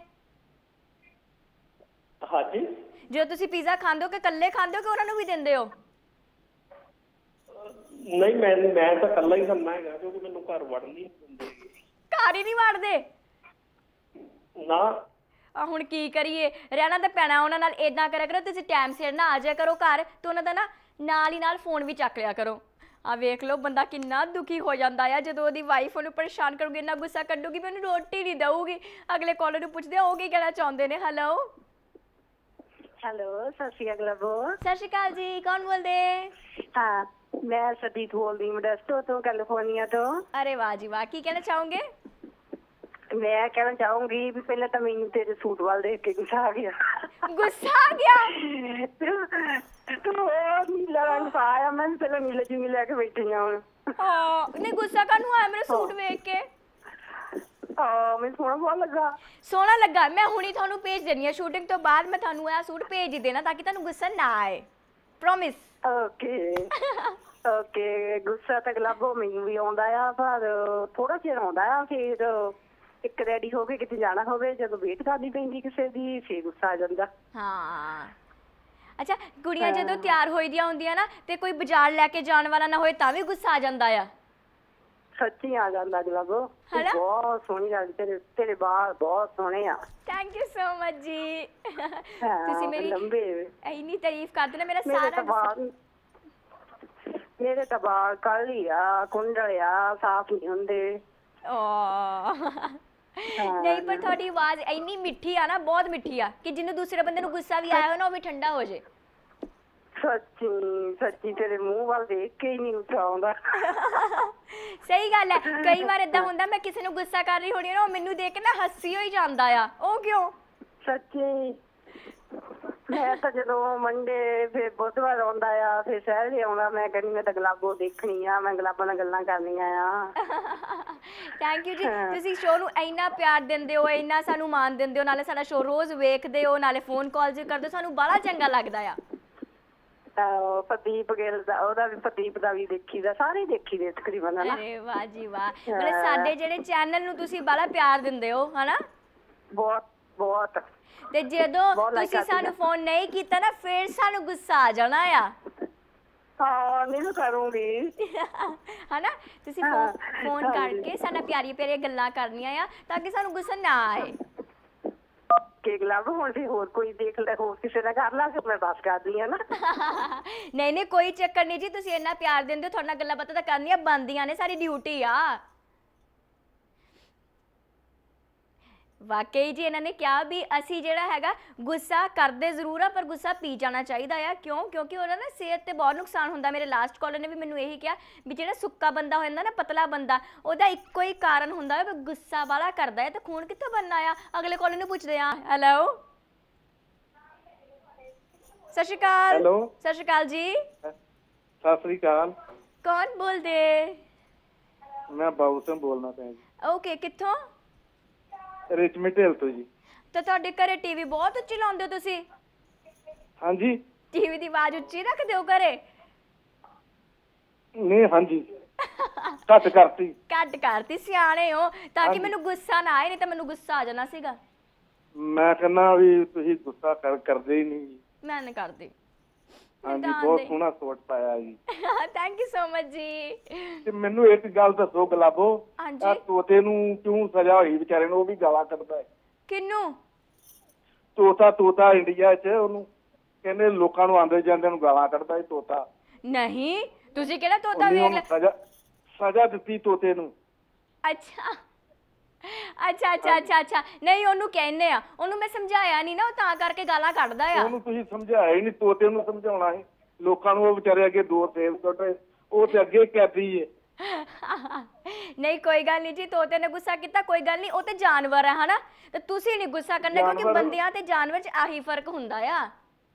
ਹਾਂਜੀ। ਜਦੋਂ ਤੁਸੀਂ ਪੀਜ਼ਾ ਖਾਂਦੇ ਹੋ ਕਿ ਇਕੱਲੇ ਖਾਂਦੇ ਹੋ ਕਿ ਉਹਨਾਂ ਨੂੰ ਵੀ ਦਿੰਦੇ ਹੋ? ਨਹੀਂ ਮੈਂ ਮੈਂ ਤਾਂ ਇਕੱਲਾ ਹੀ ਖਾਂਦਾ ਹੈਗਾ ਕਿਉਂਕਿ ਮੈਨੂੰ ਘਰ ਵੜਨ ਨਹੀਂ ਦਿੰਦੇ। ਘਰ ਹੀ ਨਹੀਂ ਵੜਦੇ? ਨਾ। ਆ ਹੁਣ ਕੀ ਕਰੀਏ? ਰਹਿਣਾ ਤਾਂ ਪੈਣਾ ਉਹਨਾਂ ਨਾਲ ਇਦਾਂ ਕਰਿਆ ਕਰੋ ਤੁਸੀਂ ਟਾਈਮ ਸਿਰ ਨਾ ਆ ਜਾਇਆ ਕਰੋ ਘਰ ਤੇ ਉਹਨਾਂ ਦਾ ਨਾ ਨਾਲ ਹੀ ਨਾਲ ਫੋਨ ਵੀ ਚੱਕ ਲਿਆ ਕਰੋ। ਆ ਵੇਖ ਲਓ ਬੰਦਾ ਕਿੰਨਾ ਦੁਖੀ ਹੋ ਜਾਂਦਾ ਆ ਜਦੋਂ ਉਹਦੀ ਵਾਈਫ ਉਹਨੂੰ ਪਰੇਸ਼ਾਨ ਕਰੂਗੀ ਇੰਨਾ ਗੁੱਸਾ ਕੱਢੂਗੀ ਉਹਨੂੰ ਰੋਟੀ ਨਹੀਂ ਦਊਗੀ। ਅਗਲੇ ਕਾਲਰ ਨੂੰ ਪੁੱਛਦੇ ਉਹ ਕੀ ਕਹਿਣਾ ਚਾਹੁੰਦੇ ਨੇ? ਹੈਲੋ ਹੈਲੋ ਸਤਿ ਸ਼੍ਰੀ ਅਕਾਲ ਬੋ ਸਤਿ ਸ਼੍ਰੀ ਅਕਾਲ ਜੀ ਕੌਣ ਬੋਲਦੇ? ਹਾਂ ਮੈਂ ਸਦੀਪ ਬੋਲਦੀ ਮੋਡੈਸਟੋ ਤੋਂ ਕੈਲੀਫੋਰਨੀਆ ਤੋਂ। ਅਰੇ ਵਾਹ ਜੀ ਵਾਹ ਕੀ ਕਹਿਣਾ ਚਾਹੋਗੇ? ਮੈਂ ਕਹਿਣਾ ਚਾਹੂੰਗੀ ਵੀ ਪਹਿਲਾਂ ਤਾਂ ਮੈਨੂੰ ਤੇਰੇ ਸੂਟ ਵੱਲ ਦੇਖ ਕੇ ਗੁੱਸਾ ਆ ਗਿਆ। ਗੁੱਸਾ ਆ ਗਿਆ? ਤੂੰ ਨੀਲਾ ਰੰਗ ਪਾਇਆ ਮੈਂ ਪਹਿਲਾਂ ਨੀਲੇ ਜਿੰਗੀ ਲੈ ਕੇ ਬੈਠੀ ਹਾਂ ਹੁਣ। ਹਾਂ ਨਹੀਂ ਗੁੱਸਾ ਕਾਹਨੂੰ ਆਇਆ? ਮੇਰੇ ਸੂਟ ਵੇਖ ਕੇ। ਆ ਮੈਨੂੰ ਸੋਹਣਾ ਬਹੁਤ ਲੱਗਾ। ਸੋਹਣਾ ਲੱਗਾ। ਮੈਂ ਹੁਣੀ ਤੁਹਾਨੂੰ ਭੇਜ ਦੇਣੀ ਆ ਸ਼ੂਟਿੰਗ ਤੋਂ ਬਾਅਦ ਮੈਂ ਤੁਹਾਨੂੰ ਇਹ ਸੂਟ ਭੇਜ ਹੀ ਦੇਣਾ ਤਾਂ ਕਿ ਤੁਹਾਨੂੰ ਗੁੱਸਾ ਨਾ ਆਏ। ਪ੍ਰੋਮਿਸ ਓਕੇ ਓਕੇ ਗੁੱਸਾ ਤਾਂ ਗਲਾਬੋ ਮੈਨੂੰ ਵੀ ਆਉਂਦਾ ਆ ਪਰ ਥੋੜਾ ਚਿਰ ਆਉਂਦਾ ਆ ਫਿਰ ਇੱਕ ਰੈਡੀ ਹੋ ਕੇ ਕਿਤੇ ਜਾਣਾ ਹੋਵੇ ਜਦੋਂ ਵੇਟ ਕਰਨੀ ਪੈਂਦੀ ਕਿਸੇ ਦੀ ਫਿਰ ਗੁੱਸਾ ਆ ਜਾਂਦਾ। ਹਾਂ। ਅੱਛਾ ਕੁੜੀਆਂ ਜਦੋਂ ਤਿਆਰ ਹੋਈਆਂ ਹੁੰਦੀਆਂ ਨਾ ਤੇ ਕੋਈ ਬਾਜ਼ਾਰ ਲੈ ਕੇ ਜਾਣ ਵਾਲਾ ਨਾ ਹੋਏ ਤਾਂ ਵੀ ਗੁੱਸਾ ਆ ਜਾਂਦਾ ਆ। ਸੱਚੀ ਆ ਜਾਂਦਾ ਗਲਾਬੋ ਤੂੰ ਹੈਨਾ? ਬਹੁਤ ਸੋਹਣੀ ਲੱਗਦੀ ਤੇਰੇ ਤੇਰੇ ਬਾਲ ਬਹੁਤ ਸੋਹਣੇ ਆ। ਥੈਂਕ ਯੂ ਸੋ ਮਚ ਜੀ। ਹਾਂ, ਤੁਸੀਂ ਮੇਰੀ ਲੰਬੇ ਇੰਨੀ ਤਾਰੀਫ ਕਰਦੇ ਨਾ ਮੇਰਾ ਮੇਰੇ ਸਾਰਾ ਤਾਂ ਬਾਲ ਮੇਰੇ ਤਾਂ ਬਾਲ ਕਾਲੀ ਆ ਕੁੰਡਲ ਆ ਸਾਫ਼ ਨਹੀਂ ਹੁੰਦੇ। ਓ ਨਹੀਂ ਪਰ ਤੁਹਾਡੀ ਆਵਾਜ਼ ਇੰਨੀ ਮਿੱਠੀ ਆ ਨਾ ਬਹੁਤ ਮਿੱਠੀ ਆ ਕਿ ਜਿਹਨੂੰ ਦੂਸਰੇ ਬੰਦੇ ਨੂੰ ਗੁੱਸਾ ਵੀ ਆਇਆ ਹੋ ਨਾ ਉਹ ਵੀ ਠੰਡਾ ਹੋ ਜੇ। ਸੱਚੀ ਸੱਚੀ ਤੇਰੇ ਮੂੰਹ ਵੱਲ ਦੇਖ ਕੇ ਹੀ ਨਹੀਂ ਆਉਂਦਾ ਸਹੀ ਗੱਲ ਹੈ। ਕਈ ਵਾਰ ਇਦਾਂ ਹੁੰਦਾ ਮੈਂ ਕਿਸੇ ਨੂੰ ਗੁੱਸਾ ਕਰ ਰਹੀ ਹੋਣੀ ਨਾ ਉਹ ਮੈਨੂੰ ਦੇਖ ਕੇ ਨਾ ਹੱਸੀ ਹੋਈ ਜਾਂਦਾ ਆ। ਉਹ ਕਿਉਂ? ਸੱਚੀ। ਮੈਂ ਤਾਂ ਜਦੋਂ ਮੰਡੇ ਫਿਰ ਬੁੱਧਵਾਰ ਆਉਂਦਾ ਆ ਫਿਰ ਸਹਿਰੇ ਆਉਂਦਾ ਮੈਂ ਕਹਿੰਦੀ ਮੈਂ ਤਾਂ ਗਲਾਬੋ ਦੇਖਣੀ ਆ ਮੈਂ ਗਲਾਬਾਂ ਨਾਲ ਗੱਲਾਂ ਕਰਨੀਆਂ ਆ। ਥੈਂਕ ਯੂ ਜੀ। ਤੁਸੀਂ ਸ਼ੋਅ ਨੂੰ ਇੰਨਾ ਪਿਆਰ ਦਿੰਦੇ ਹੋ ਇੰਨਾ ਸਾਨੂੰ ਮਾਣ ਦਿੰਦੇ ਹੋ ਨਾਲੇ ਸਾਡਾ ਸ਼ੋਅ ਰੋਜ਼ ਵੇਖਦੇ ਹੋ ਨਾਲੇ ਫੋਨ ਕਾਲਸ ਵੀ ਕਰਦੇ ਹੋ ਸਾਨੂੰ ਬੜਾ ਚੰਗਾ ਲੱਗਦਾ ਆ। ਪ੍ਰਦੀਪ ਗਿੱਲ ਦਾ ਉਹਦਾ ਵੀ ਪ੍ਰਦੀਪ ਦਾ ਵੀ ਦੇਖੀਦਾ ਸਾਰੇ ਹੀ ਦੇਖੀਦੇ ਤਕਰੀਬਨ ਹਨਾ? ਅਰੇ ਵਾਹ ਜੀ ਵਾਹ। ਮਤਲਬ ਸਾਡੇ ਜਿਹੜੇ ਚੈਨਲ ਨੂੰ ਤੁਸੀਂ ਬੜਾ ਪਿਆਰ ਦਿੰਦੇ ਹੋ ਹਨਾ? ਬਹੁਤ ਬਹੁਤ। ਤੇ ਜਦੋਂ ਬਹੁਤ like ਤੁਸੀਂ ਕਰਦੀ ਸਾਨੂੰ ਹਾਂ। ਫੋਨ ਨਹੀਂ ਕੀਤਾ ਨਾ ਫਿਰ ਸਾਨੂੰ ਗੁੱਸਾ ਆ ਜਾਣਾ ਆ। ਹਾਂ ਨਹੀਂ ਕਰੂੰਗੀ। ਹਨਾ? ਤੁਸੀਂ ਹਾਂ, ਫੋਨ ਫੋਨ ਹਾਂਜੀ। ਕਰਕੇ ਸਾਡਾ ਪਿਆਰੀ ਪਿਆਰੀ ਗੱਲਾਂ ਕਰਨੀਆਂ ਆ ਤਾਂ ਕਿ ਸਾਨੂੰ ਗੁੱਸਾ ਨਾ ਆਏ। ਕਿ ਗਲਾਬ ਹੁਣ ਵੀ ਹੋਰ ਕੋਈ ਦੇਖ ਲੈ, ਹੋਰ ਕਿਸੇ ਦਾ ਕਰ ਲਾ ਫਿਰ ਮੈਂ ਬਸ ਕਰਦੀ ਆ ਨਾ। ਨਹੀਂ ਨਹੀਂ, ਕੋਈ ਚੱਕਰ ਨਹੀਂ ਜੀ, ਤੁਸੀਂ ਇੰਨਾ ਪਿਆਰ ਦਿੰਦੇ ਹੋ, ਤੁਹਾਡੇ ਨਾਲ ਗੱਲਾਂ ਬਾਤਾਂ ਤਾਂ ਕਰਨੀਆਂ ਬੰਦੀਆਂ ਨੇ ਸਾਡੀ ਡਿਊਟੀ ਆ। ਵਾਕਈ ਜੀ ਇਹਨਾਂ ਨੇ ਕਿਹਾ ਵੀ ਅਸੀਂ ਜਿਹੜਾ ਹੈਗਾ ਗੁੱਸਾ ਕਰਦੇ ਜ਼ਰੂਰ ਆ ਪਰ ਗੁੱਸਾ ਪੀ ਜਾਣਾ ਚਾਹੀਦਾ ਆ। ਕਿਉਂ? ਕਿਉਂਕਿ ਉਹਨਾਂ ਨਾ ਸਿਹਤ ਤੇ ਬਹੁਤ ਨੁਕਸਾਨ ਹੁੰਦਾ। ਮੇਰੇ ਲਾਸਟ ਕਾਲਰ ਨੇ ਵੀ ਮੈਨੂੰ ਇਹੀ ਕਿਹਾ ਵੀ ਜਿਹੜਾ ਸੁੱਕਾ ਬੰਦਾ ਹੋ ਜਾਂਦਾ ਨਾ ਪਤਲਾ ਬੰਦਾ ਉਹਦਾ ਇੱਕੋ ਹੀ ਕਾਰਨ ਹੁੰਦਾ ਹੈ ਵੀ ਗੁੱਸਾ ਵਾਲਾ ਕਰਦਾ ਹੈ। ਤੇ ਖੂਨ ਕਿੱਥੋਂ ਬਣਨਾ ਆ? ਅਗਲੇ ਕਾਲਰ ਨੂੰ ਪੁੱਛਦੇ ਆ ਹੈਲੋ ਸਤਿ ਸ਼੍ਰੀ ਅਕਾਲ। ਹੈਲੋ ਸਤਿ ਸ਼੍ਰੀ ਅਕਾਲ ਜੀ। ਸਤਿ ਸ੍ਰੀ ਅਕਾਲ। ਕੌਣ ਬੋਲਦੇ? ਮੈਂ ਬਾਬੂ ਸਿੰਘ ਬੋਲਣਾ ਪਿਆ ਜੀ। ਓਕੇ ਕਿੱਥੋਂ? ਰਿਚਮਿੰਟ ਹਿੱਲ ਤੋਂ ਜੀ। ਤਾਂ ਤੁਹਾਡੇ ਘਰੇ ਟੀਵੀ ਬਹੁਤ ਉੱਚੀ ਲਾਉਂਦੇ ਹੋ ਤੁਸੀਂ? ਹਾਂਜੀ। ਟੀਵੀ ਦੀ ਆਵਾਜ਼ ਉੱਚੀ ਰੱਖਦੇ ਹੋ ਘਰੇ? ਨਹੀਂ ਹਾਂਜੀ। ਘੱਟ ਕਰਤੀ। ਕੱਟ ਕਰਤੀ ਸਿਆਣੇ ਹੋ। ਤਾਂ ਕਿ ਹਾਂਜੀ। ਮੈਨੂੰ ਗੁੱਸਾ ਨਾ ਆਏ ਨਹੀਂ ਤਾਂ ਮੈਨੂੰ ਗੁੱਸਾ ਆ ਜਾਣਾ ਸੀਗਾ। ਮੈਂ ਕਹਿੰਦਾ ਵੀ ਤੁਸੀਂ ਗੁੱਸਾ ਕਰ ਕਰਦੇ ਹੀ ਨਹੀਂ। ਜੀ ਮੈਂ ਨਹੀਂ ਕਰਦੀ। ਹਾਂਜੀ ਬਹੁਤ ਸੋਹਣਾ ਸੋਟ ਪਾਇਆ ਜੀ। ਥੈਂਕ ਯੂ ਸੋ ਮਚ ਜੀ। ਤੇ ਮੈਨੂੰ ਇੱਕ ਗੱਲ ਦੱਸੋ ਗੁਲਾਬੋ। ਹਾਂਜੀ। ਆਹ ਤੋਤੇ ਨੂੰ ਕਿਉਂ ਸਜ਼ਾ ਹੋਈ ਵਿਚਾਰੇ ਨੂੰ? ਉਹ ਵੀ ਗਾਲਾਂ ਕੱਢਦਾ ਹੈ। ਕਿੰਨੂੰ ਤੋਤਾ ਤੋਤਾ ਇੰਡੀਆ 'ਚ ਉਹਨੂੰ ਕਹਿੰਦੇ ਲੋਕਾਂ ਨੂੰ ਆਂਦੇ ਜਾਂਦੇ ਨੂੰ ਗਾਲਾਂ ਕੱਢਦਾ ਹੈ ਤੋਤਾ। ਨਹੀਂ ਤੁਸੀਂ ਕਿਹੜਾ ਤੋਤਾ ਉਹਨੇ ਵੇਖ ਉਹਨੂੰ ਲਿਆ? ਸਜ਼ਾ ਸਜ਼ਾ ਦਿੱਤੀ ਤੋਤੇ ਨੂੰ। ਅੱਛਾ। ਅੱਛਾ ਅੱਛਾ ਅੱਛਾ ਅੱਛਾ। ਨਹੀਂ ਉਹਨੂੰ ਕਹਿੰਦੇ ਆ। ਉਹਨੂੰ ਮੈਂ ਸਮਝਾਇਆ ਨਹੀਂ ਨਾ ਉਹ ਤਾਂ ਕਰਕੇ ਗਾਲਾਂ ਕੱਢਦਾ ਆ। ਉਹਨੂੰ ਤੁਸੀਂ ਸਮਝਾਇਆ ਹੀ ਨਹੀਂ ਤੋਤੇ ਨੂੰ ਸਮਝਾਉਣਾ ਹੈ ਲੋਕਾਂ ਨੂੰ ਉਹ ਵਿਚਾਰੇ ਅੱਗੇ ਦੋ ਸੇਬ ਕੱਢੇ ਉਹ ਤੇ ਅੱਗੇ ਕੈਦੀ ਏ। ਨਹੀਂ ਕੋਈ ਗੱਲ ਨਹੀਂ ਜੀ ਤੋਤੇ ਨੇ ਗੁੱਸਾ ਕੀਤਾ ਕੋਈ ਗੱਲ ਨਹੀਂ ਉਹ ਤੇ ਜਾਨਵਰ ਹੈ ਹਨਾ? ਤੇ ਤੁਸੀਂ ਨਹੀਂ ਗੁੱਸਾ ਕਰਨਾ ਕਿਉਂਕਿ ਜਾਨਵਰ- ਬੰਦਿਆਂ ਤੇ ਜਾਨਵਰ 'ਚ ਆਹੀ ਫ਼ਰਕ ਹੁੰਦਾ ਆ।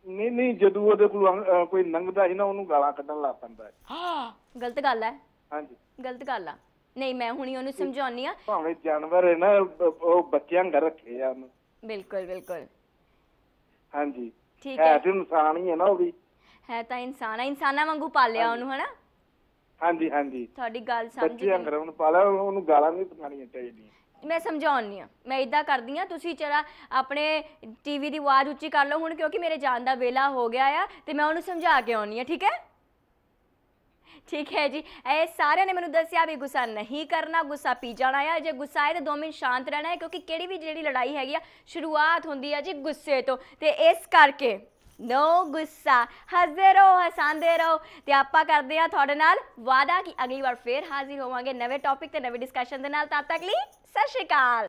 ਨਹੀਂ ਨਹੀਂ ਜਦੋਂ ਉਹਦੇ ਕੋਲ ਅਹ ਕੋਈ ਲੰਘਦਾ ਸੀ ਨਾ ਉਹਨੂੰ ਗਾਲਾਂ ਕੱਢਣ ਲੱਗ ਪੈਂਦਾ ਹੈ ਗਲਤ ਗੱਲ ਹੈ ਹਾਂਜੀ। ਗਲਤ ਗੱਲ ਆ। ਨਹੀਂ ਮੈਂ ਹੁਣੀ ਉਹਨੂੰ ਸਮਝਾਉਣੀ ਆ ਭਾਵੇਂ ਜਾਨਵਰ ਹੈ ਨਾ ਉਹ ਬੱਚਿਆਂ ਘਰ ਰੱਖੇ ਆ ਉਹਨੂੰ। ਬਿਲਕੁਲ ਬਿਲਕੁਲ। ਹਾਂਜੀ। ਠੀਕ ਹੈ ਤੇ ਇਨਸਾਨ ਹੀ ਹੈ ਨਾ ਉਹ ਵੀ। ਹੈ ਤਾਂ ਇਨਸਾਨ ਆ ਇਨਸਾਨਾਂ ਵਾਂਗੂ ਪਾਲਿਆ ਉਹਨੂੰ ਹਨਾ? ਹਾਂਜੀ ਹਾਂਜੀ। ਤੁਹਾਡੀ ਗੱਲ ਸਮਝ ਬੱਚਿਆਂ ਗਈ। ਘਰ ਉਹਨੂੰ ਪਾਲਿਆ ਉਹਨੂੰ ਗਾਲਾਂ ਨਹੀਂ ਸੁਣਾਉਣੀਆਂ ਚਾਹੀਦੀਆਂ। ਮੈਂ ਸਮਝਾਉਣੀ ਆ ਮੈਂ ਇਦਾਂ ਕਰਦੀ ਆ ਤੁਸੀਂ ਜਰਾ ਆਪਣੇ ਟੀਵੀ ਦੀ ਆਵਾਜ਼ ਉੱਚੀ ਕਰ ਲਓ ਹੁਣ ਕਿਉਂਕਿ ਮੇਰੇ ਜਾਣ ਦਾ ਵੇਲਾ ਹੋ ਗਿਆ ਆ ਤੇ ਮੈਂ ਉਹਨੂੰ ਸਮਝਾ ਕੇ ਆਉਣੀ ਆ ਠੀਕ ਹੈ? ਠੀਕ ਹੈ ਜੀ। ਇਹ ਸਾਰਿਆਂ ਨੇ ਮੈਨੂੰ ਦੱਸਿਆ ਵੀ ਗੁੱਸਾ ਨਹੀਂ ਕਰਨਾ, ਗੁੱਸਾ ਪੀ ਜਾਣਾ ਆ। ਜੇ ਗੁੱਸਾ ਆਏ ਤਾਂ ਦੋ ਮਿੰਟ ਸ਼ਾਂਤ ਰਹਿਣਾ ਹੈ, ਕਿਉਂਕਿ ਕਿਹੜੀ ਵੀ ਜਿਹੜੀ ਲੜਾਈ ਹੈਗੀ ਆ, ਸ਼ੁਰੂਆਤ ਹੁੰਦੀ ਆ ਜੀ ਗੁੱਸੇ ਤੋਂ। ਤੇ ਇਸ ਕਰਕੇ ਨੋ ਗੁੱਸਾ, ਹੱਸਦੇ ਰਹੋ, ਹਸਾਉਂਦੇ ਰਹੋ। ਤੇ ਆਪਾਂ ਕਰਦੇ ਆ ਤੁਹਾਡੇ ਨਾਲ ਵਾਅਦਾ ਕਿ ਅਗਲੀ ਵਾਰ ਫੇਰ ਹਾਜ਼ਰ ਹੋਵਾਂਗੇ ਨਵੇਂ ਟੌਪਿਕ ਤੇ ਨਵੇਂ ਡਿਸਕਸ਼ਨ ਦੇ ਨਾਲ। ਤਦ ਤੱਕ ਲਈ ਸਤਿ ਸ਼੍ਰੀ ਅਕਾਲ।